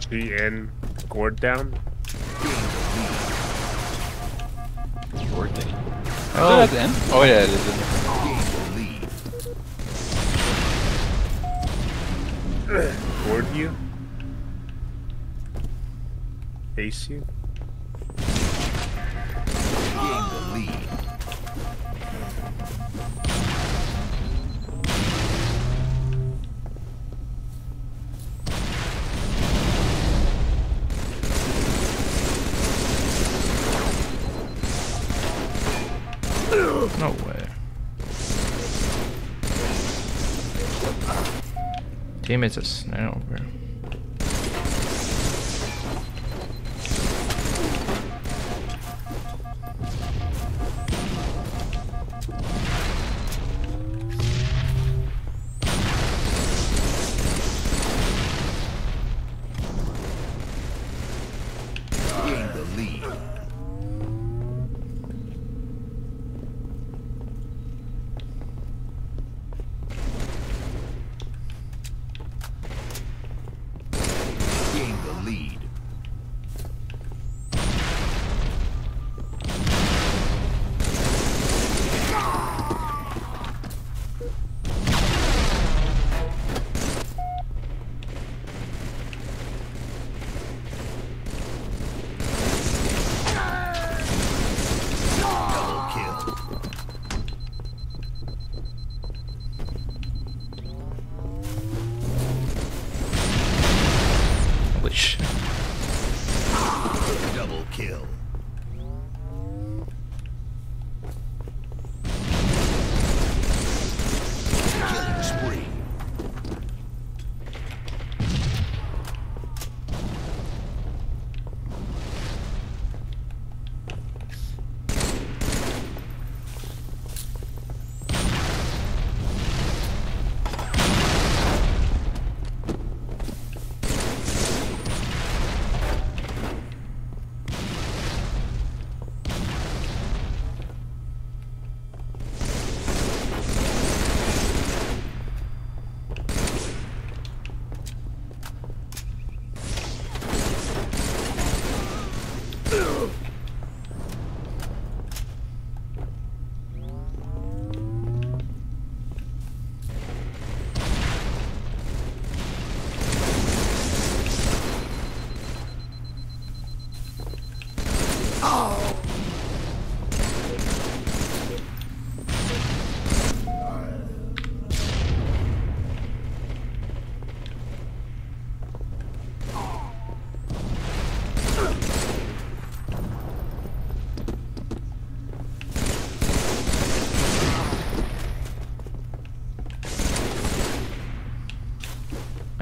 GN Gord down. Oh. Is that at the end? Oh yeah, it is. isn't it? Gord you. Face you. Teammates a snail,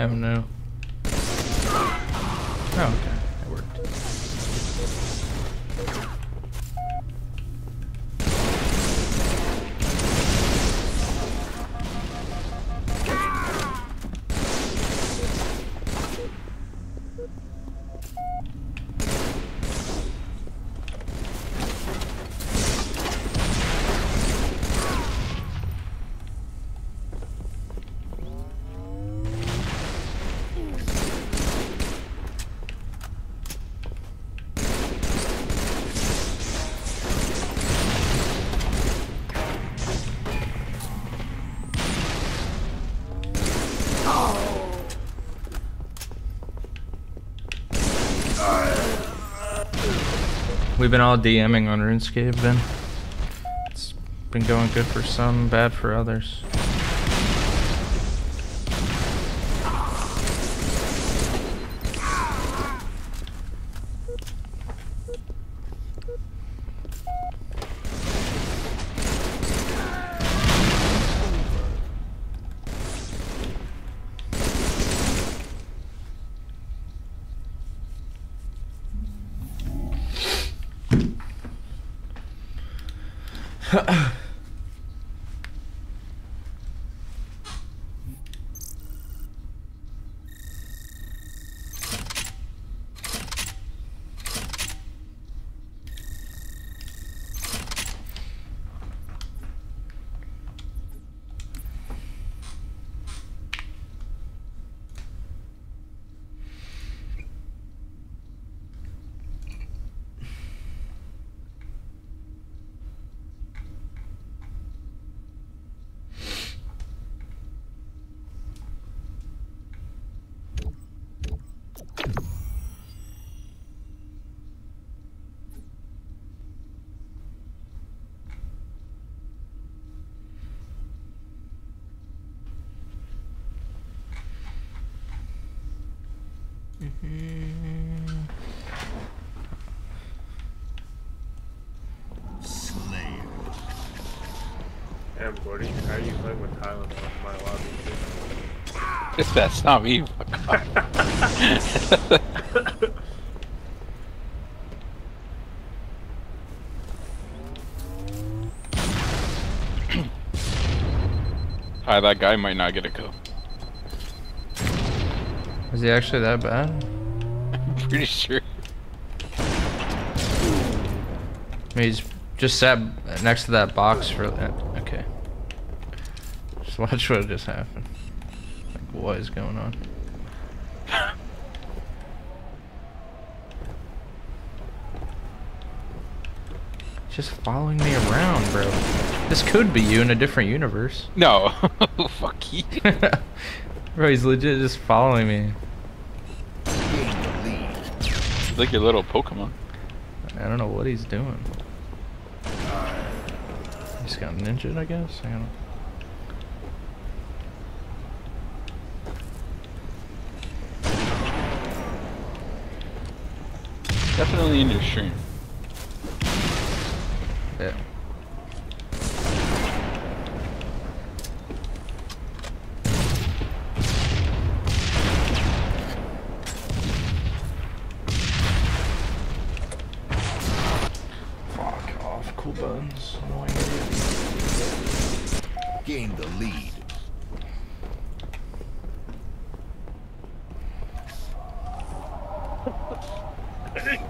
bro. Oh no. We've been all DMing on RuneScape then. It's been going good for some, bad for others. Damn, Gordy, how are you playing with Thailand on my lobby? It's that's not me. Hi, that guy might not get a kill. Is he actually that bad? I'm Pretty sure. I mean, he's just sat next to that box for that. Okay. Just watch what just happened. What is going on? Just following me around, bro. This could be you in a different universe. No. Fuck you. bro, he's legit just following me. It's like your little Pokemon. I don't know what he's doing. He's got ninja, I guess. I Definitely in your stream. Yeah. Fuck off, cool buns. Annoying idiot. Gain the lead. Gain the lead.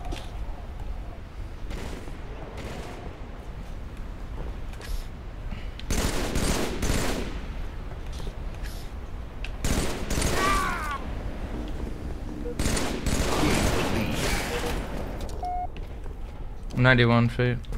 91 feet.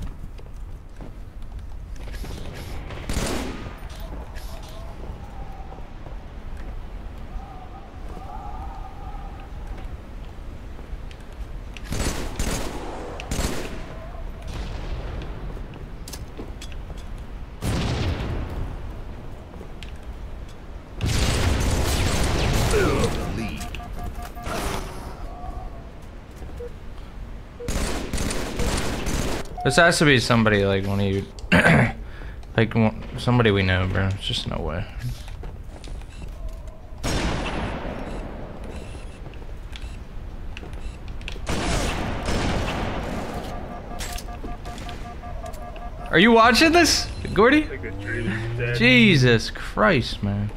This has to be somebody like one of you, like somebody we know, bro. It's just no way. Are you watching this, Gordy? Jesus Christ, man.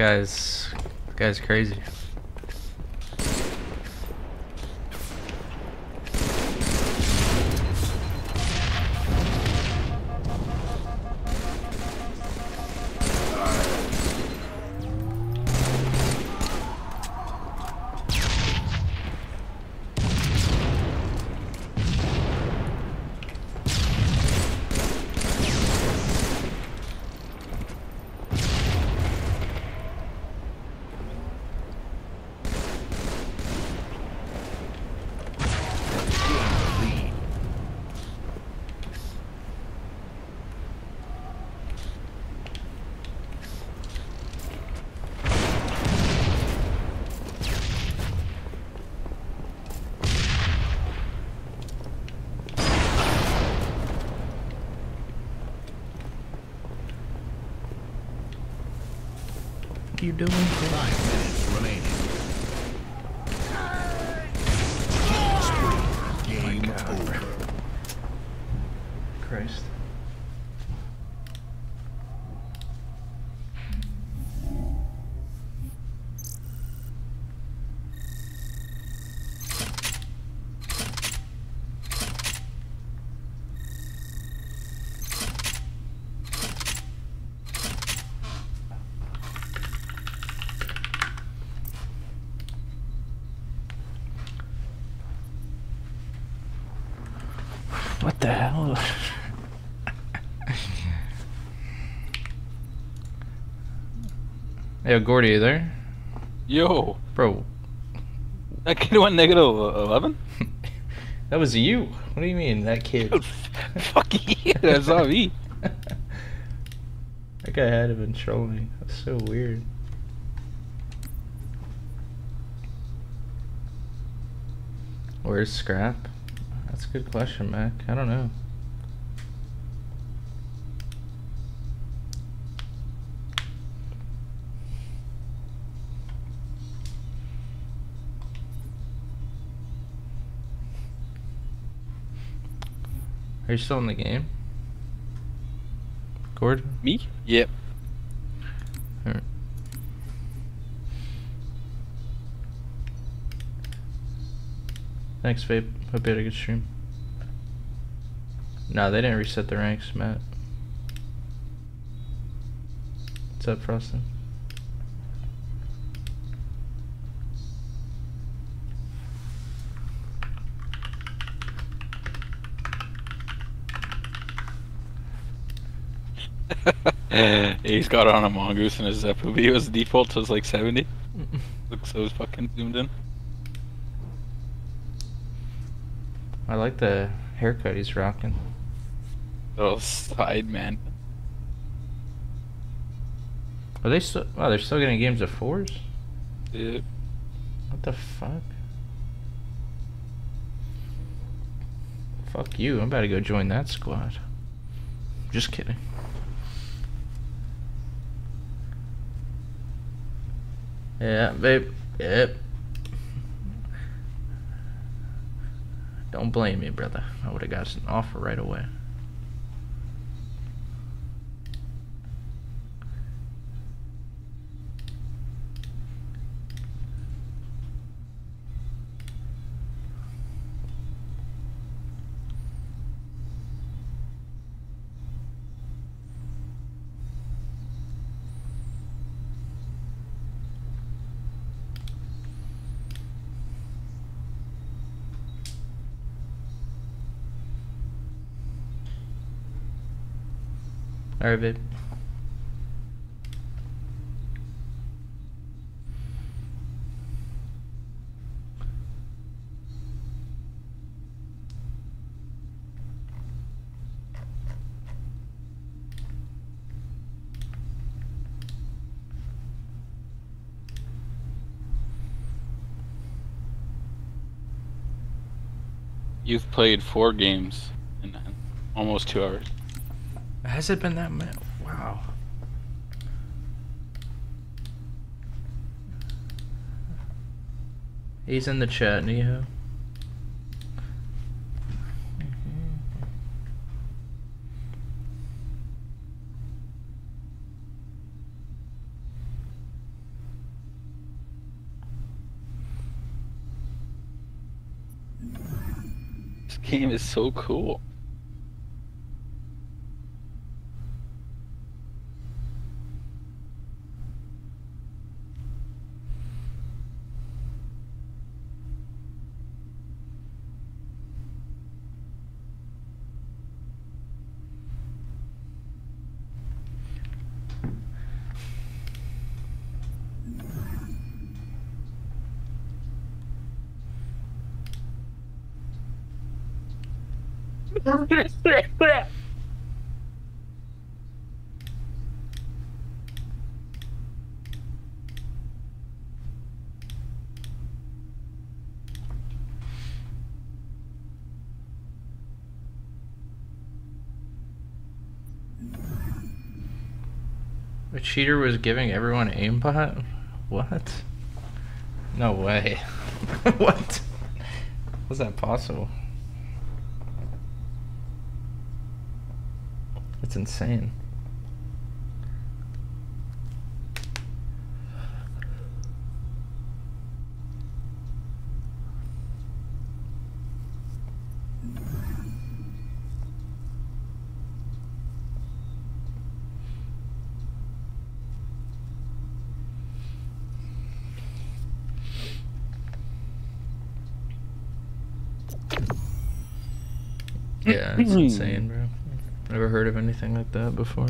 Guy's this guy's crazy. Doing? Five minutes remaining. Killing spree. Game over. Christ. What the hell? Yo, Gordy, you there? Yo, Bro, That kid went negative eleven. that was you. What do you mean, that kid? Fuck you. That's not me. That guy had to been trolling. That's so weird. Where's Scrap? That's a good question, Mac. I don't know. Are you still in the game? Gord? Me? Yep. Alright. Thanks, Vape. Hope you had a good stream. No, they didn't reset the ranks, Matt. What's up, Frosty? He's got on a mongoose and his Zeppo video's default was like 70. Looks so fucking zoomed in. I like the haircut he's rocking. Little side man. Are they still? Wow, they're still getting games of fours. Yeah. What the fuck? Fuck you! I'm about to go join that squad. Just kidding. Yeah, babe. Yep. Don't blame me, brother. I would have got an offer right away. Alright, babe. You've played four games in almost two hours. Has it been that much? Wow. He's in the chat, Neho. This game is so cool. A cheater was giving everyone aimbot? What? No way. what? Was that possible? That's insane. before.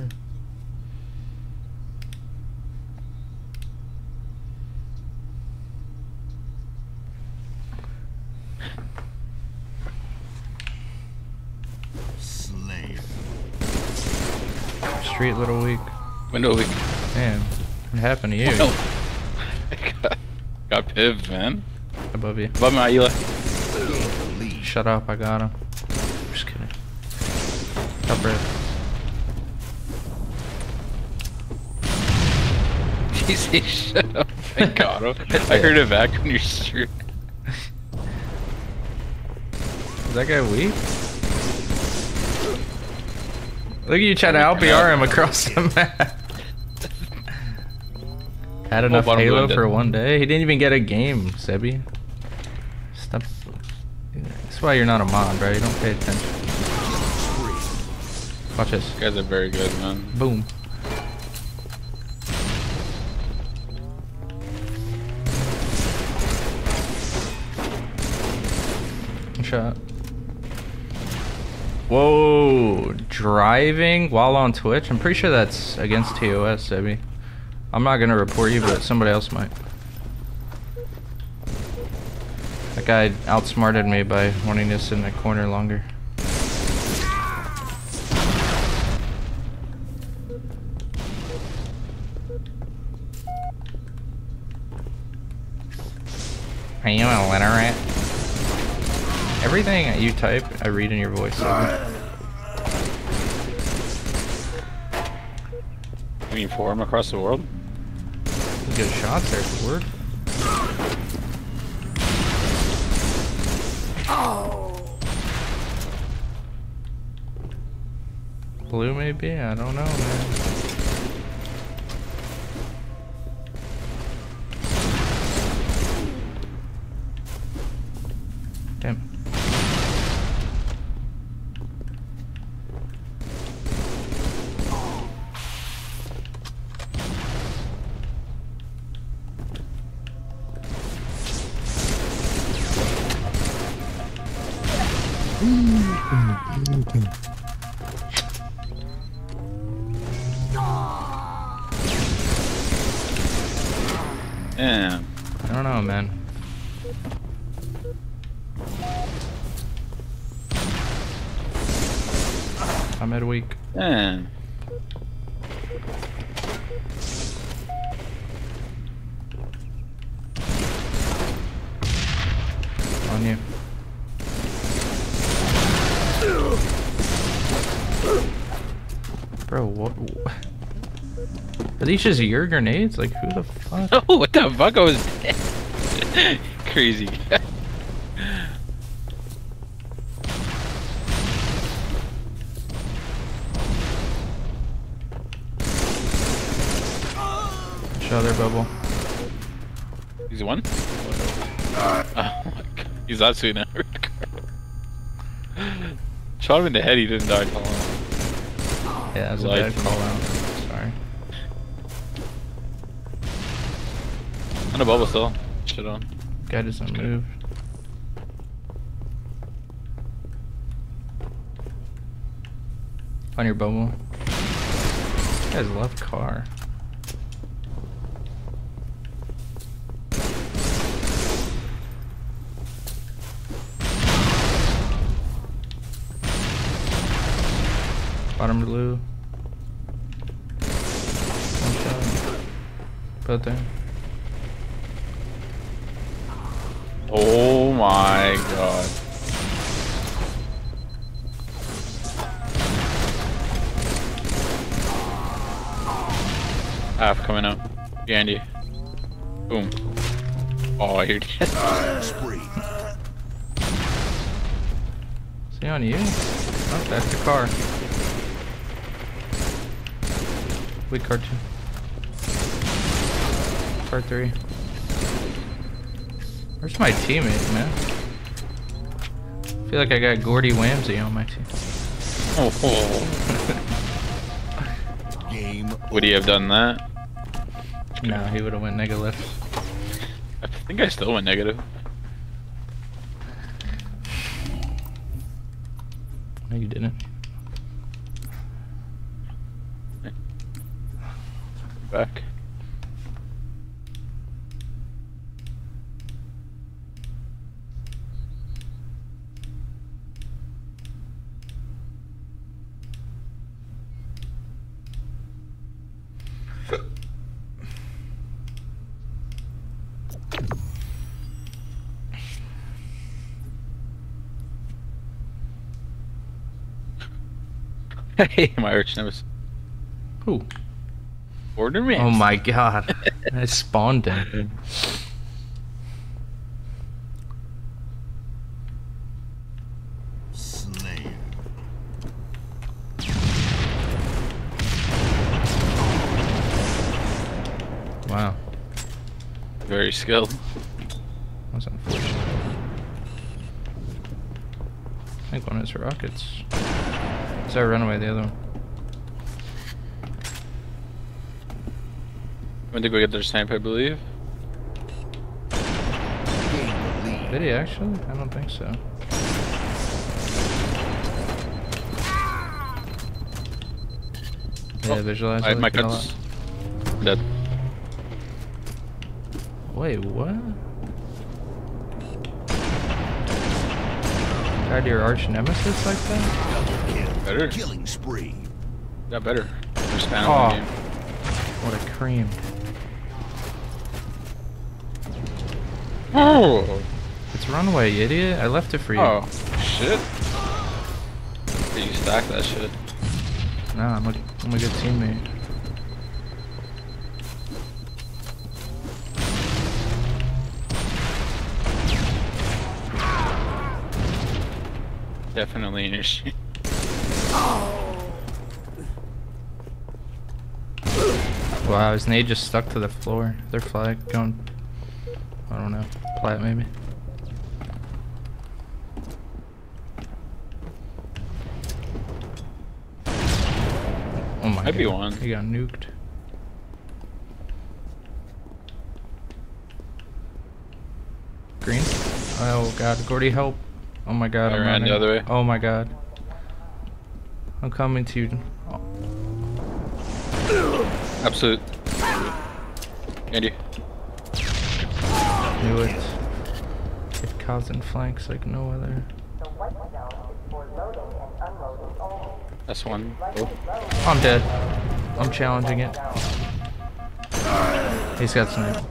Street little weak. Window weak. Man, what happened to you? Oh, no. got, pived, piv, man. Above you. Above my Eli. Shut up, I got him. Just kidding. Stop breath. Say shut up. I got him. I heard a back on your street. Is that guy weak? Look at you trying to LBR him across the map. Had enough bottom Halo for one day. He didn't even get a game, Sebi. Stop. That's why you're not a mod, bro. You don't pay attention. Watch this. You guys are very good, man. Boom. Shot. Whoa, driving while on Twitch? I'm pretty sure that's against TOS, Sebi. I'm not gonna report you, but somebody else might. That guy outsmarted me by wanting to sit in the corner longer. Are you illiterate? Everything you type, I read in your voice. Sebi. You mean forum across the world? You Good shots there, word. Oh. Blue maybe? I don't know, man. These just your grenades? Like, who the fuck? Oh, what the fuck? I was crazy. Show their bubble. He's one. Oh my god. He's that sweet now. Shot him in the head. He didn't die. Yeah, that's a bad call out. Bubble still. Shit on. Guy doesn't Okay. move. On your bubble. This guy's left car. Bottom blue. One shot. Both there. Oh my god. Half coming out. You. Boom. Oh, I heard you. Spree. See on you? Oh, that's the car. Weak car two. Car three. Where's my teammate, man? I feel like I got Gordy Whamsy on my team. Oh, Game would he have done that? No, he would have went negative. I think I still went negative. No, you didn't. Back. Hey, my arch nemesis. Who? Borderman. Oh my god. I spawned him. Wow. Very skilled. That's unfortunate. I think one is rockets. Is that runaway the other one? Went to go get their sniper, I believe. Did he actually? I don't think so. Yeah, Oh, visualize. I, my cuts. Dead. Wait, what? God, your arch nemesis like that? Double kill. Better. Killing spree. Got better. First span Oh. game. What a cream. Oh. It's runaway, you idiot. I left it for you. Oh. Shit. Did you stack that shit? Nah, I'm a, I'm a good teammate. Definitely in your Wow, his nade just stuck to the floor. Their flag going, I don't know, plat maybe. Oh my Might be god. one. He got nuked. Green? Oh god, Gordy help. Oh my god, I I'm ran the other way. Oh my god. I'm coming to you. Absolute. Andy. Knew it. It causing flanks like no other. That's one. Oh. I'm dead. I'm challenging it. He's got snipe.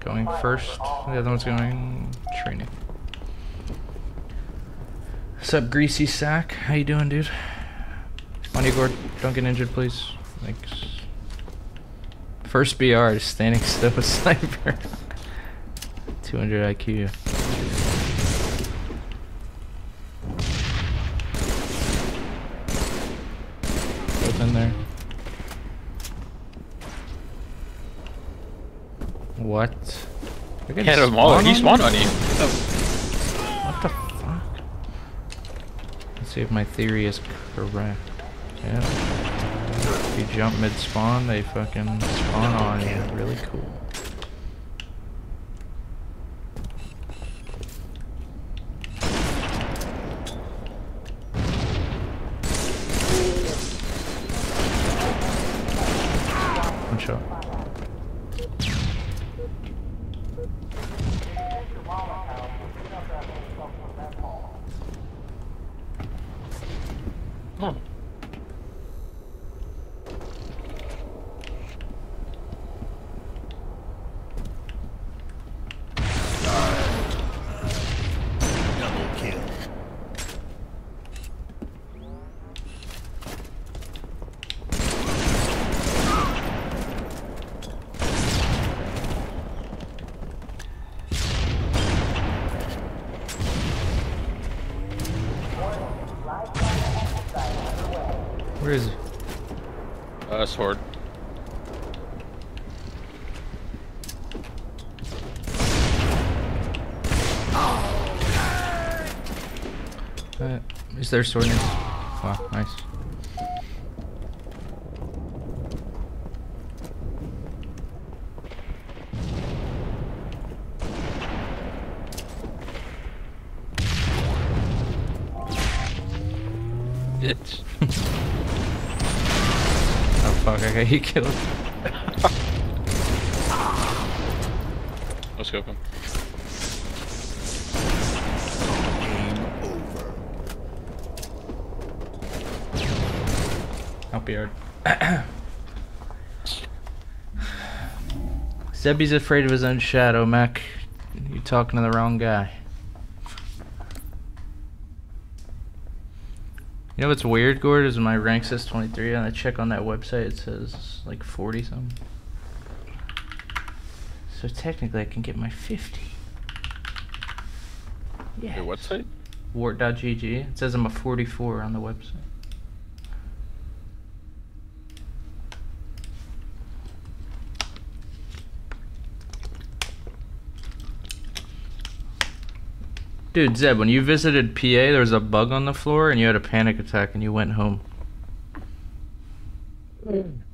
Going first. The other one's going training. What's up, greasy sack? How you doing, dude? On you, Gord. Don't get injured, please. Thanks. First BR is standing still with sniper. 200 IQ. Open there. What? You're He gonna had them all. He spawned on you. Oh. What the fuck? Let's see if my theory is correct. Yeah. If you jump mid spawn, they fucking spawn on you. Really cool. One shot. Double kill. Where is he? Uh, sword. Uh, is there sword? Wow, nice. Oh fuck, I got you killed. Let's go. him. Game over. Help yard. Zebby's afraid of his own shadow, Mac. You're talking to the wrong guy. You know what's weird, Gord, is my rank says 23 and I check on that website it says like 40 something. So technically I can get my 50. Yeah. Your website? Wart.gg. It says I'm a 44 on the website. Dude, Zeb, when you visited PA, there was a bug on the floor and you had a panic attack and you went home. This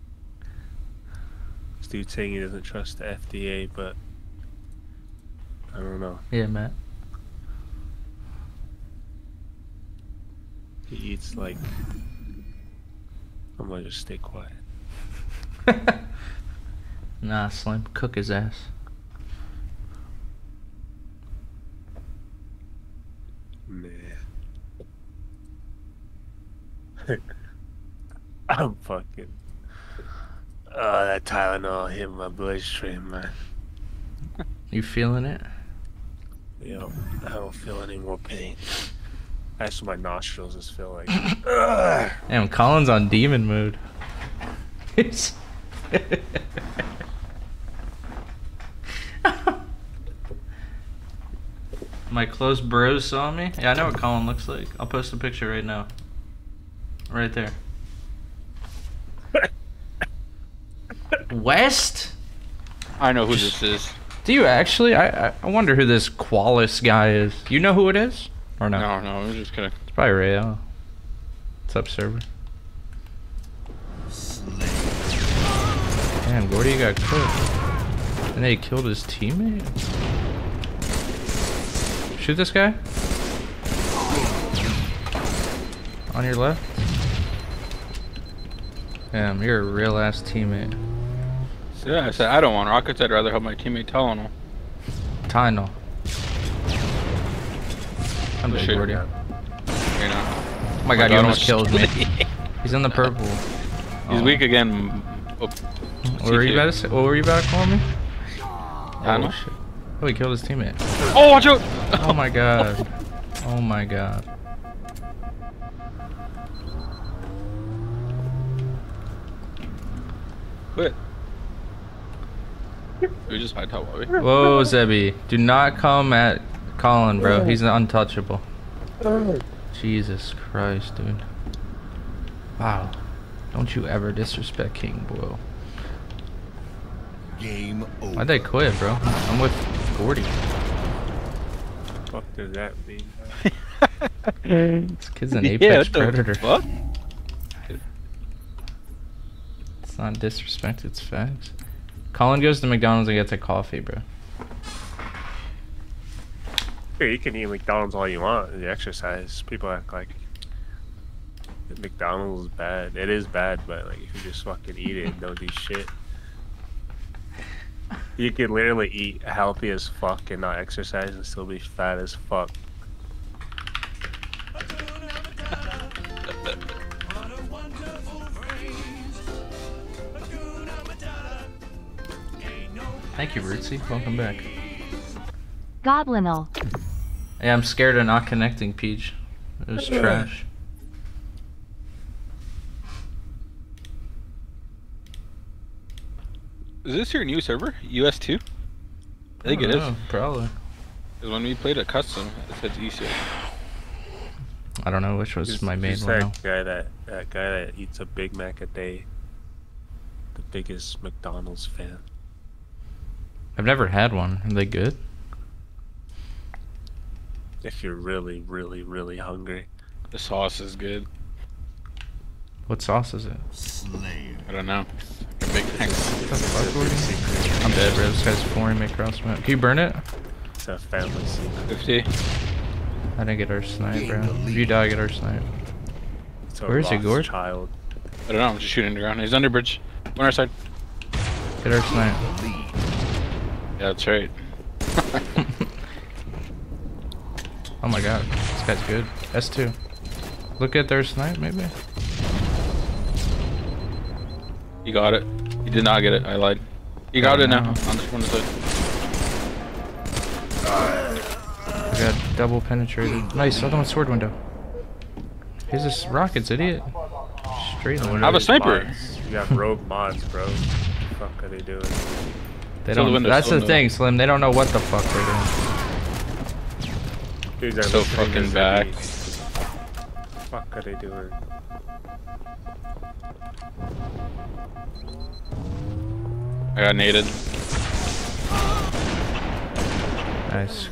dude saying he doesn't trust the FDA, but I don't know. Yeah, Matt. He eats like. I'm gonna just stay quiet. nah, Slim, cook his ass. Man. I'm fucking. Oh, that Tylenol hit my bloodstream, man. You feeling it? Yo, I don't feel any more pain. That's what my nostrils just feel like. Ugh. Damn, Colin's on demon mode. He's- My close bros saw me. Yeah, I know what Colin looks like. I'll post a picture right now. Right there. West? I know who this is. Do you actually? I, I I wonder who this Qualis guy is. You know who it is? Or no? No, no, I'm just kidding. It's probably Rayo. What's up, server? Damn, Gordy got killed. And they killed his teammate? Shoot this guy. On your left. Damn, you're a real ass teammate. Yeah, I said I don't want rockets. I'd rather help my teammate Tylenol. Tylenol. I'm just Shit. Gordy. You Oh my god, you almost killed me. He's in the purple. He's Oh. weak again. Oh, What were you about to say? What were you about to call me? Tylenol? Oh, shit. Oh, he killed his teammate. Oh, watch out! Oh my god. Oh my god. Quit. We just high top lobby. Whoa, Zebby. Do not come at Colin, bro. He's untouchable. Jesus Christ, dude. Wow. Don't you ever disrespect King Boyle. Game over. Why'd they quit, bro? I'm with Gordy. fuck does that mean? This kid's an Yeah, apex what the predator. fuck? It's not disrespect, it's facts. Colin goes to McDonald's and gets a coffee, bro. Here, you can eat McDonald's all you want. The exercise. People act like McDonald's is bad. It is bad, but like if you just fucking eat it don't do shit. You can literally eat healthy as fuck and not exercise and still be fat as fuck. What a wonderful phrase. Hakuna Matata. Ain't no Thank you, Rootsy. Welcome back. Goblinal. Yeah, I'm scared of not connecting, Peach. It was trash. Is this your new server? US2? I think it don't is. know, Probably. Because when we played a custom, it said ECS. I don't know which was Who's- my main who's one. now. that guy that that guy that eats a Big Mac a day. The biggest McDonald's fan. I've never had one. Are they good? If you're really, really, really hungry. The sauce is good. What sauce is it? Slayer. I don't know. Big thanks. What the fuck, Gordy? I'm dead, bro. This guy's pouring me across my. Can you burn it? It's a family secret. 50. I didn't get our snipe, bro. If you die, get our snipe. Where is he, lost Gord? Child. I don't know. I'm just shooting the ground. He's under bridge. On our side. Get our snipe. Yeah, that's right. Oh my god, this guy's good. S2. Look at their snipe, maybe? You got it. You did not get it. I lied. You got it now. no. On this one side. I got double penetrated. Nice, other one sword window. He's just rockets, idiot. Straight No on. wonder I have a sniper. mods- You got rogue mods, bro. What the fuck are they doing? They Still don't. window, That's the the- thing, Slim. They don't know what the fuck they're doing. Dudes are So fucking back. Ziggy. Fuck are they doing? I got naded. Nice.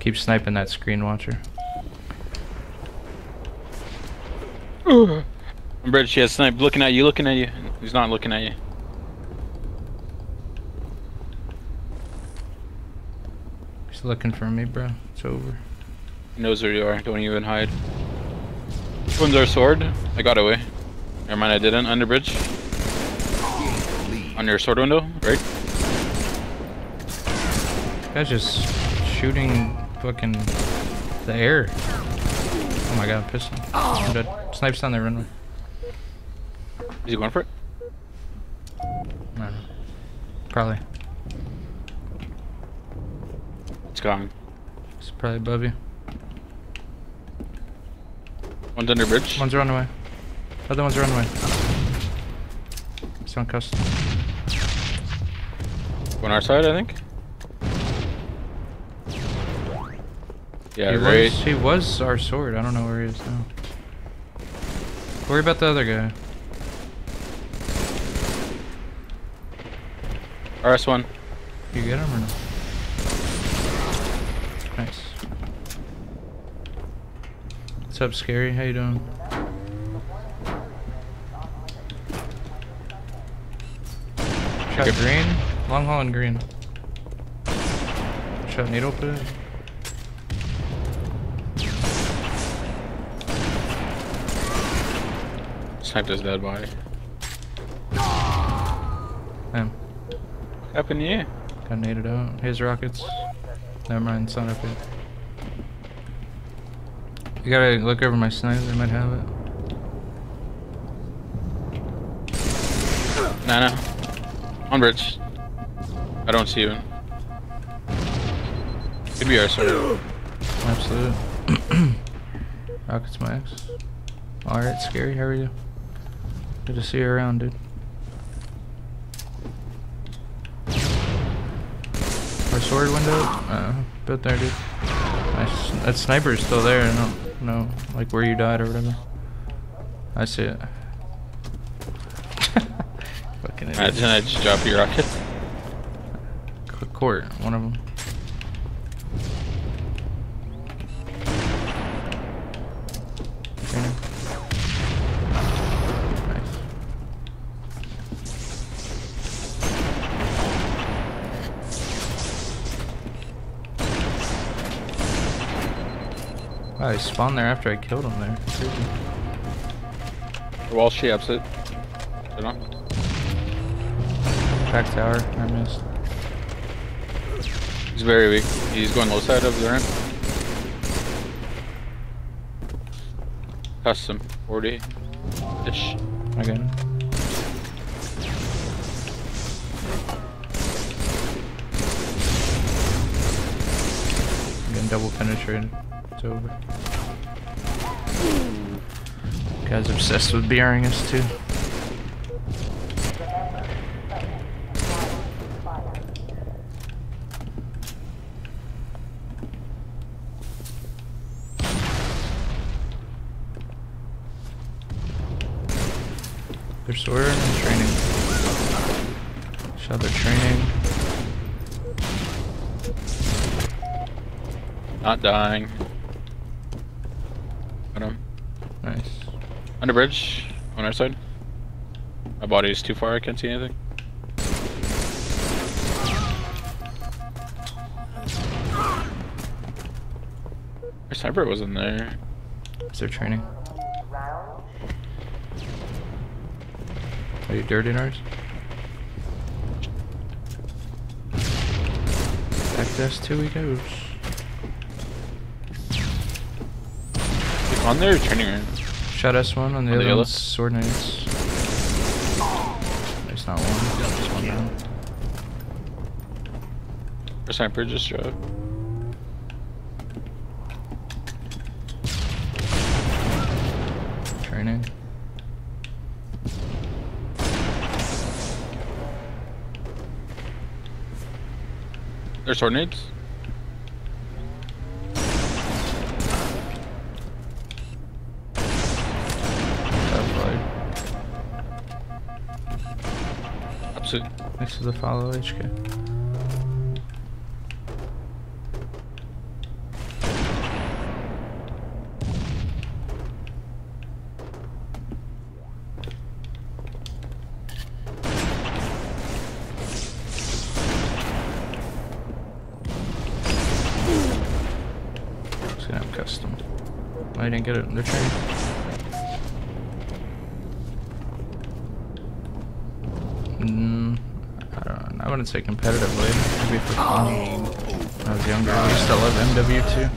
Keep sniping that screen watcher. Bridge, he has snipe looking at you, looking at you. He's not looking at you. He's looking for me, bro. It's over. He knows where you are. Don't even hide. Which one's our sword? I got away. Never mind, I didn't. Under bridge. On your sword window, right? Guy's just shooting fucking the air. Oh my god, pistol. I'm dead. Snipes down the runway. Is he going for it? Don't. Probably. It's gone. It's probably above you. One's under bridge. One's runaway. Other one's runaway. It's on custom. On our side, I think. Yeah, he right. was he was our sword. I don't know where he is now. Worry about the other guy. RS1. You get him or no? Nice. What's up, Scary? How you doing? Shot green? Long haul and green. Shot needle pit? Sniped his dead body. Damn. Happened to you? Got naded out. His rockets. Never mind, not up yet. You gotta look over my sniper, they might have it. Nana. On bridge. I don't see you. Could be our sword. Absolute. Rockets max. Alright, scary, how are you? Good to see you around, dude. Our sword window? Uh, built there, dude. Nice. That sniper is still there. I don't know, like where you died or whatever. I see it. Fucking idiot. Imagine I just drop your rocket. Court, one of them. Wow, he spawned there after I killed him there. Crazy. Wall she ups it. Back tower, I missed. He's very weak. He's going low side of the ramp. Custom 40 ish. again. getting double penetrated. It's over. Guy's obsessed with bearing us too. They're sword and training. Shot their training. Not dying. Got him. Nice. Under bridge. On our side. My body is too far. I can't see anything. Our sniper wasn't there. Is there training? Are you dirty ours? Back to S2 he goes. On their turning room. Shot S one on the on other the one's sword knights. There's not one, just one down. Our sniper just dropped. Training. There's sword nades? Absolutely. Next to the follow HK. Just gonna have custom. I didn't get it in the train. Mm, I, don't, I wouldn't say competitively. Maybe for fun. When I was younger, I used to love MW2.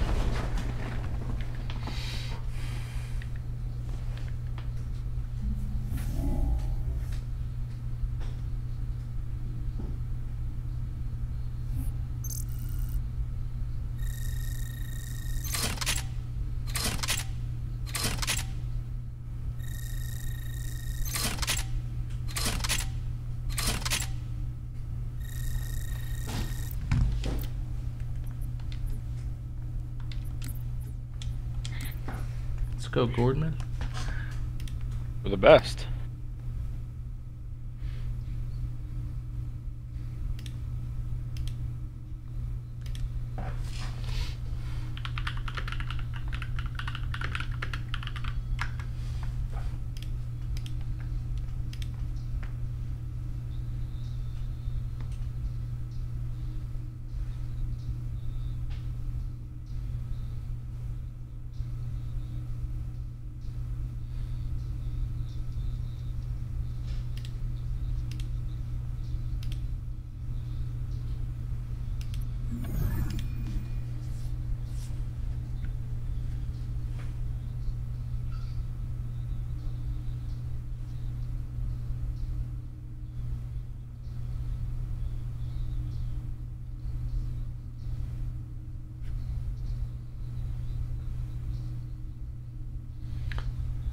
Let's go, Gordman. We're the best.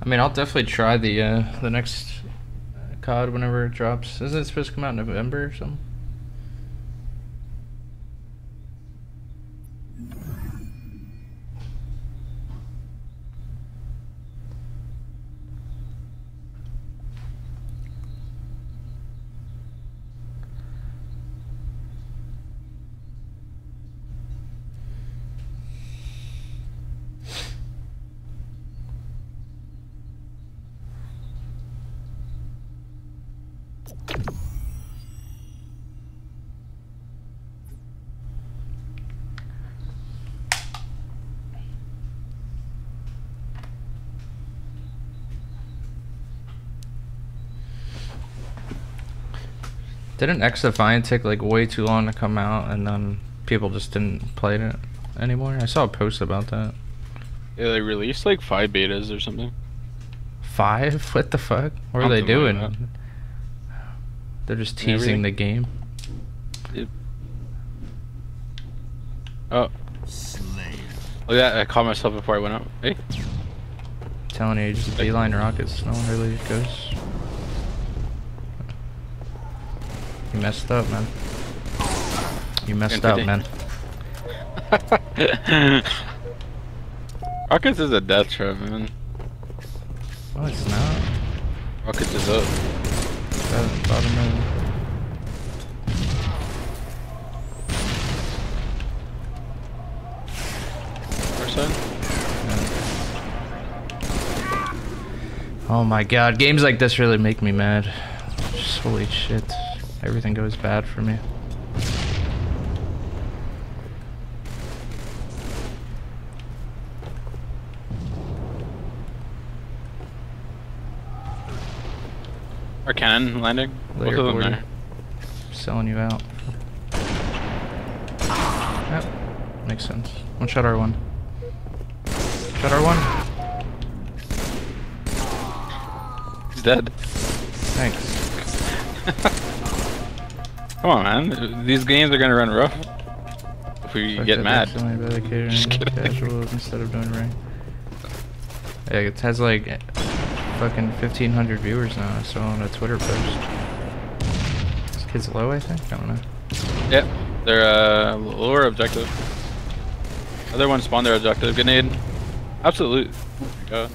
I mean, I'll definitely try the uh, the next COD whenever it drops. Isn't it supposed to come out in November or something? Didn't X Defiant take like way too long to come out, and then people just didn't play it anymore? I saw a post about that. Yeah, they released like five betas or something. Five? What the fuck? What are they Something like doing? They're just teasing the game. Oh. Look at that, I caught myself before I went up. Hey. telling you, just beeline rockets. No one really goes. You messed up, man. You messed up, man. Rockets is a death trap, man. No, it's not. Rockets is up. Bottom, bottom end. Oh my god, games like this really make me mad. Just holy shit. Everything goes bad for me. Our cannon landing? Later, Both of them there. Selling you out. Yep. Makes sense. One shot R1. Shot R1. He's dead. Thanks. Come on, man. These games are gonna run rough. If we Fuck get mad. bitch, only by the catering Just kidding. casuals instead of doing rank. Yeah, it has like fucking 1500 viewers now. I saw on a Twitter post. This kid's low, I think. I don't know. Yep. They're uh, lower objective. Other one spawned their objective. Grenade. Absolute. God.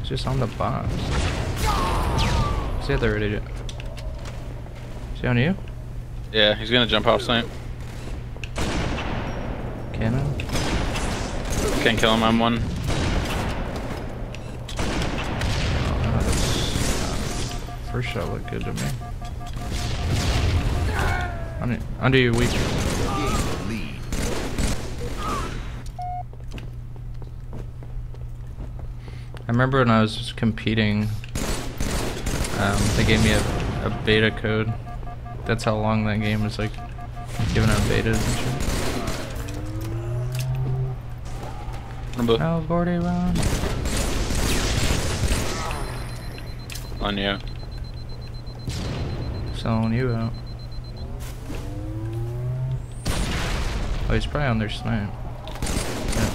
It's just on the box. See the other idiot. Is he on you? Yeah, he's gonna jump off site. Cannon? Can't kill him. I'm one. Oh, that's, uh, first shot looked good to me. Under, under you, weak. Gain the lead. I remember when I was just competing, um, they gave me a, a beta code. That's how long that game was like giving out betas and shit. Rumble Oh, Gordy run. on you. Selling you out. Oh, he's probably on their snipe. Yeah.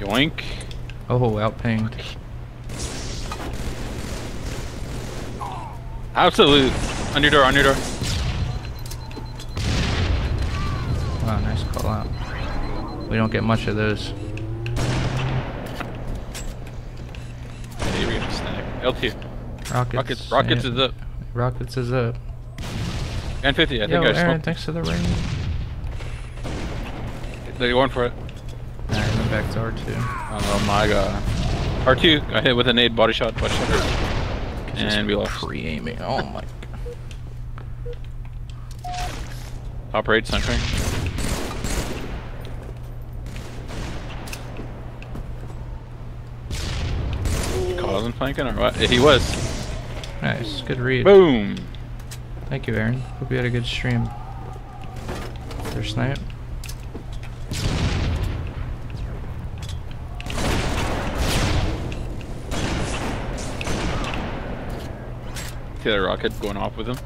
Yoink. Oh, outpinged. Absolute. On your door. On your door. Wow, nice call out. We don't get much of those. You're gonna snack. L2. Rockets. Rockets. Rockets yeah. is up. Rockets is up. N50. I think I Aaron, thanks to the ring. They're going for it. Alright, back to R2. Oh my god. R2 got hit with a nade body shot. Body shot. And we lost. Pre-aiming. Oh my. Top right. Call wasn't flanking or what? He was. Nice. Good read. Boom. Thank you, Aaron. Hope you had a good stream. Their snipe. See that rocket going off with him?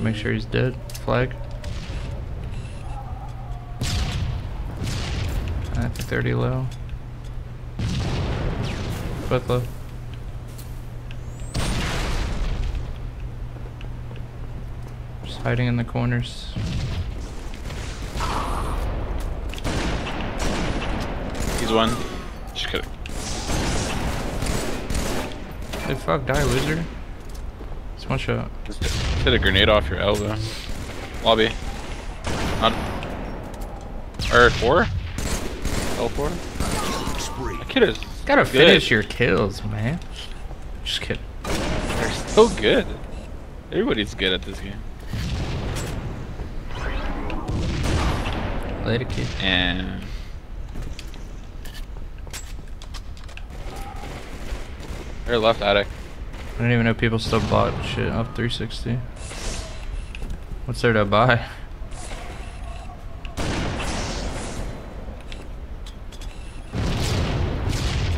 Make sure he's dead. Flag. I think 30 low. Both low. Just hiding in the corners. He's one. Just kidding. Hey, fuck, die, loser. It's one shot. Just hit a grenade off your elbow. Lobby. Not. Or four? L4? Spree. That kid is. Gotta good. finish your kills, man. Just kidding. They're so good. Everybody's good at this game. Later, kid. And. They're left attic. I didn't even know people still bought shit up 360. What's there to buy?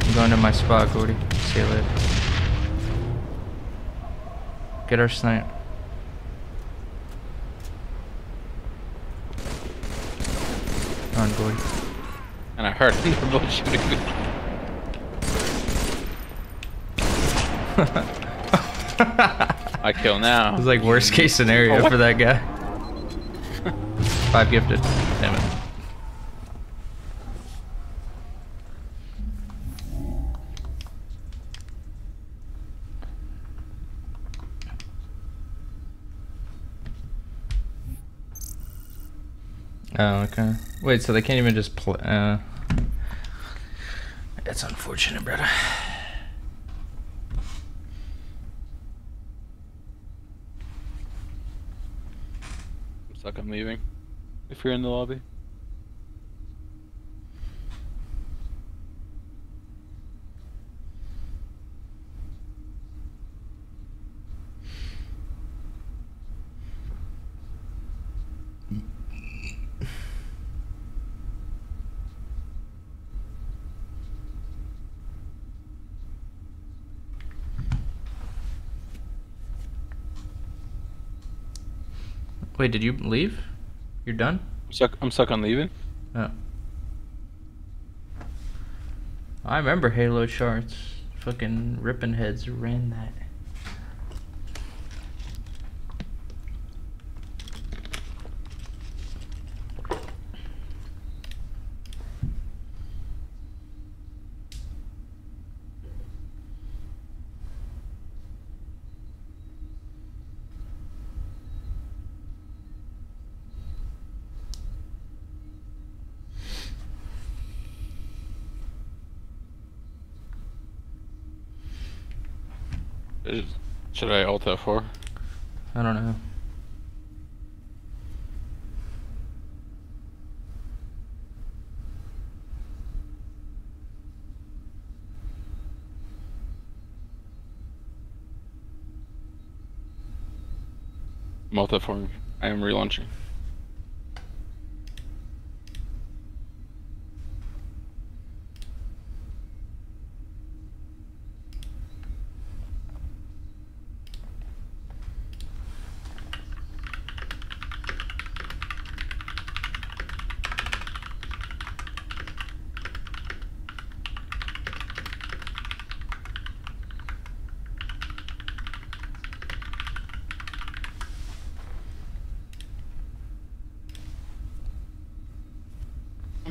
I'm going to my spot, Gordy. See you later. Get our snipe. On, Gordy. And I heard both shooting me. I kill now. It's like worst case scenario Oh, for that guy. Five gifted. Damn it. Oh, okay. Wait, so they can't even just play. Uh, that's unfortunate, brother. Suck, I'm leaving. If you're in the lobby. Wait, did you leave? You're done? I'm stuck, I'm stuck on leaving. Oh. I remember Halo charts. Fucking ripping heads ran that. Should, should I alt F4? I don't know. F4. I am relaunching.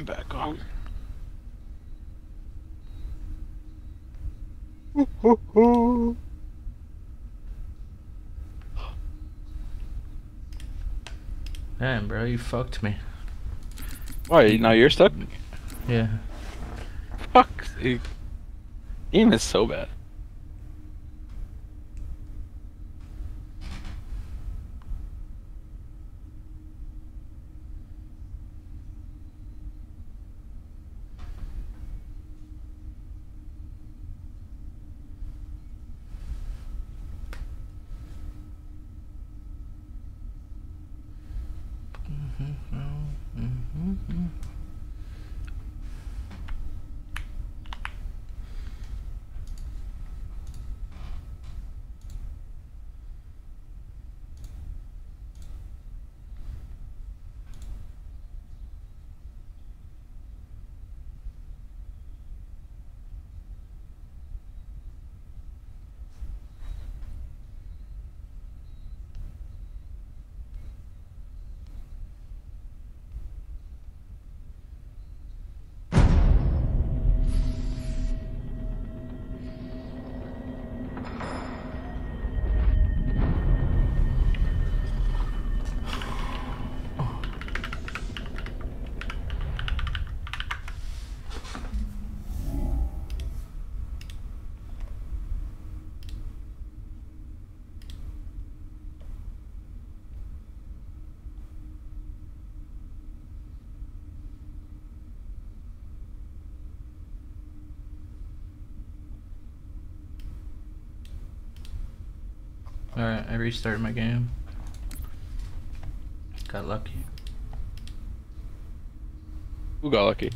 I'm back on. Damn, bro, you fucked me. Why? Now you're stuck? Yeah. Fuck. Game is so bad. Alright, I restarted my game. Got lucky. Who got lucky?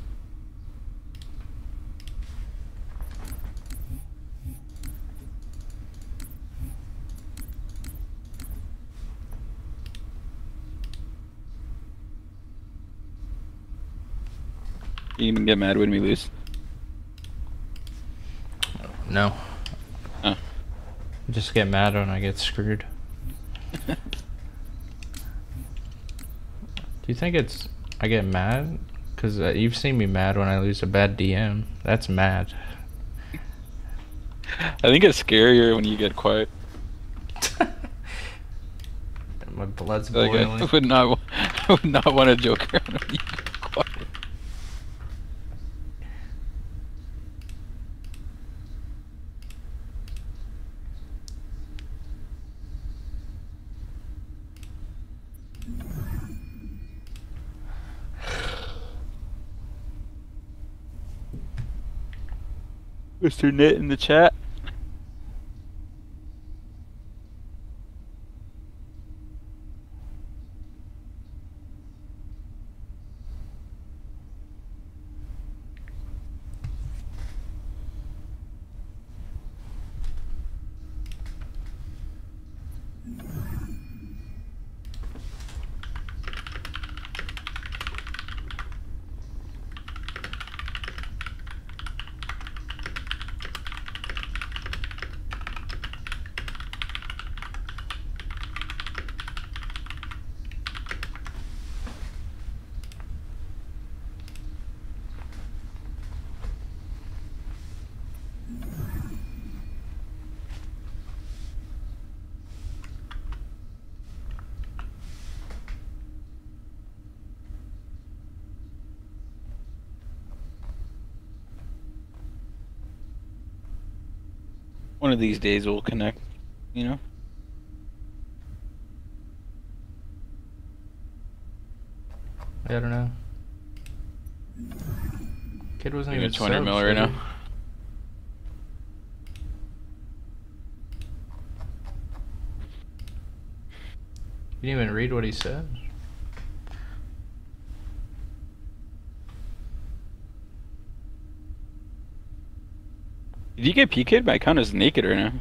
You even get mad when we lose? No. Just get mad when I get screwed. Do you think it's I get mad? Cause uh, you've seen me mad when I lose a bad DM. That's mad. I think it's scarier when you get quiet. My blood's Like I boiling. would not, I would not want to joke around when you get quiet. Mr. Knit in the chat. Of these days we'll connect. You know. I don't know. Kid wasn't even 200 subbed, mil right now. You didn't even read what he said. Did you get PK'd? My account is naked right now.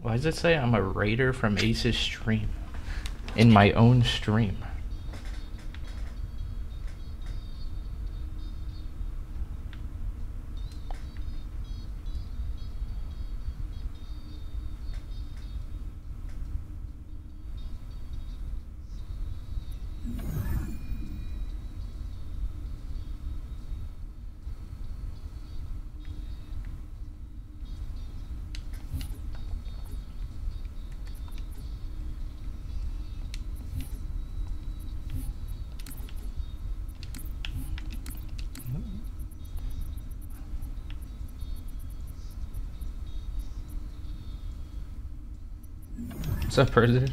Why does it say I'm a raider from Ace's stream? In my own stream. What's up, President?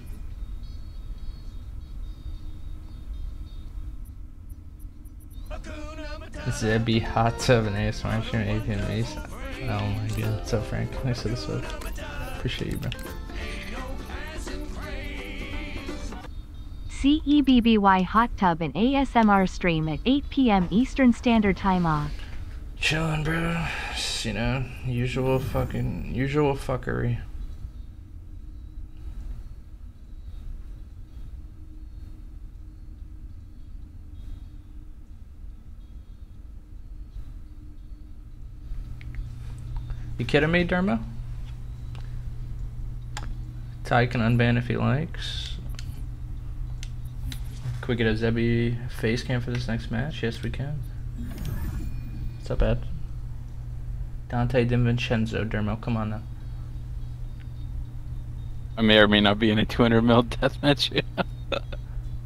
Hakuna Matata. Zebby Hot Tub and ASMR stream at 8 p.m. Ace. Oh my god. What's up, Frank? Thanks for the sub. Appreciate you, bro. Zebby Hot Tub and ASMR stream at 8 p.m. Eastern Standard Time off. Chillin', bro. Just, you know, usual fucking, usual fuckery. You kidding me, Dermo? Ty can unban if he likes. Can we get a Zebby face cam for this next match? Yes, we can. What's up, Ed? Donte DiVincenzo, Dermo, come on now. I may or may not be in a 200 mil deathmatch.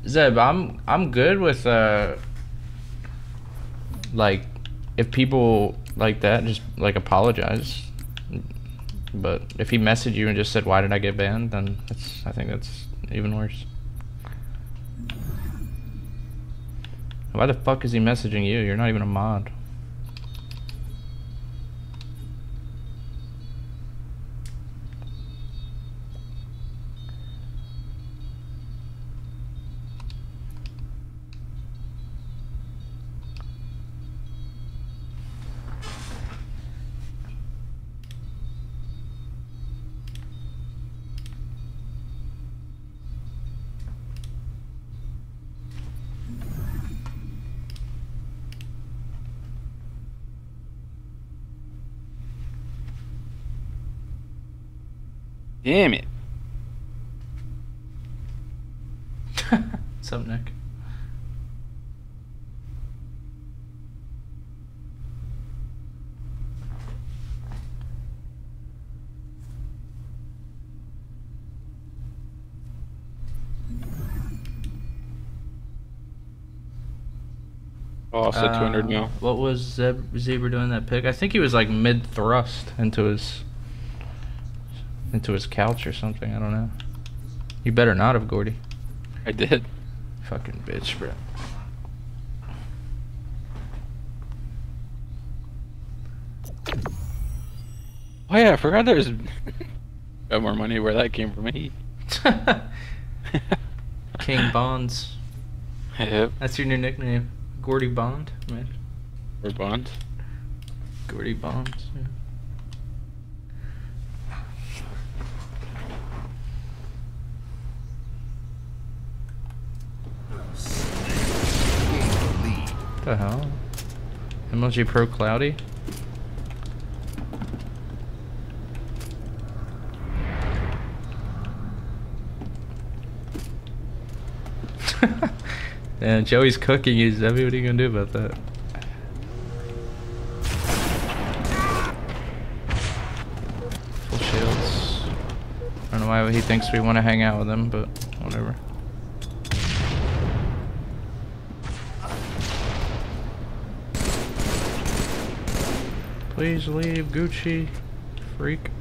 Zeb, I'm I'm good with uh like if people like that just like apologize. But if he messaged you and just said why did I get banned, then that's I think that's even worse. Why the fuck is he messaging you? You're not even a mod. Damn it. What's up, Nick? Oh, also 200 Uh, mil. What was Zeb- Zebra doing that pick? I think he was like mid thrust into his into his couch or something. I don't know. You better not have, Gordy. I did. Fucking bitch, bro. Oh yeah, I forgot there's got more money where that came from me. King Bonds. Yep. That's your new nickname, Gordy Bond, man. Or Bond. Gordy Bonds. Yeah. The hell? MLG Pro Cloudy? and Joey's cooking you, Zebby. What are you gonna do about that? Full shields. I don't know why he thinks we want to hang out with him, but whatever. Please leave, Gucci. Freak.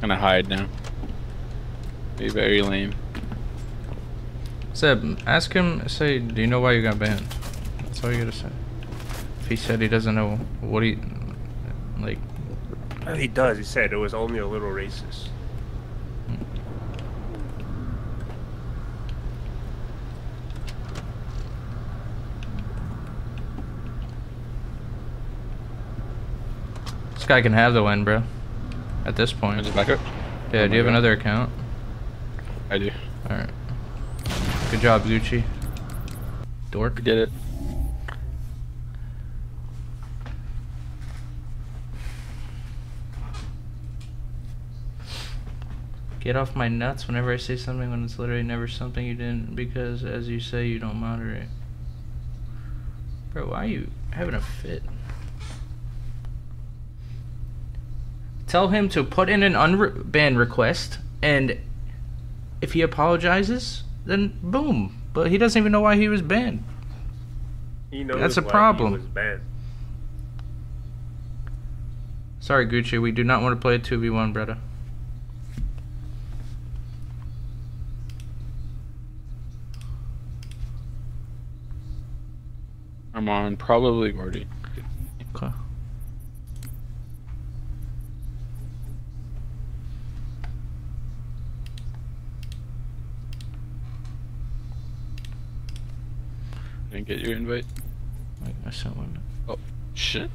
Gonna hide now. Be very lame. Seb, ask him, say, do you know why you got banned? That's all you gotta say. If he said he doesn't know what he, like, He does. He said it was only a little racist. This guy can have the win, bro. At this I point. just back up? Yeah, Oh do you have God. another account? I do. Alright. Good job, Gucci. Dork. did it. Get off my nuts whenever I say something when it's literally never something you didn't because as you say you don't moderate. Bro, why are you having a fit? Tell him to put in an unban request and if he apologizes, then boom. But he doesn't even know why he was banned. He knows That's a why problem. He was banned. Sorry, Gucci, we do not want to play a 2v1, brother. I'm on probably Gordy. Okay. Didn't get your invite. Wait, I sent one. Oh, Shit.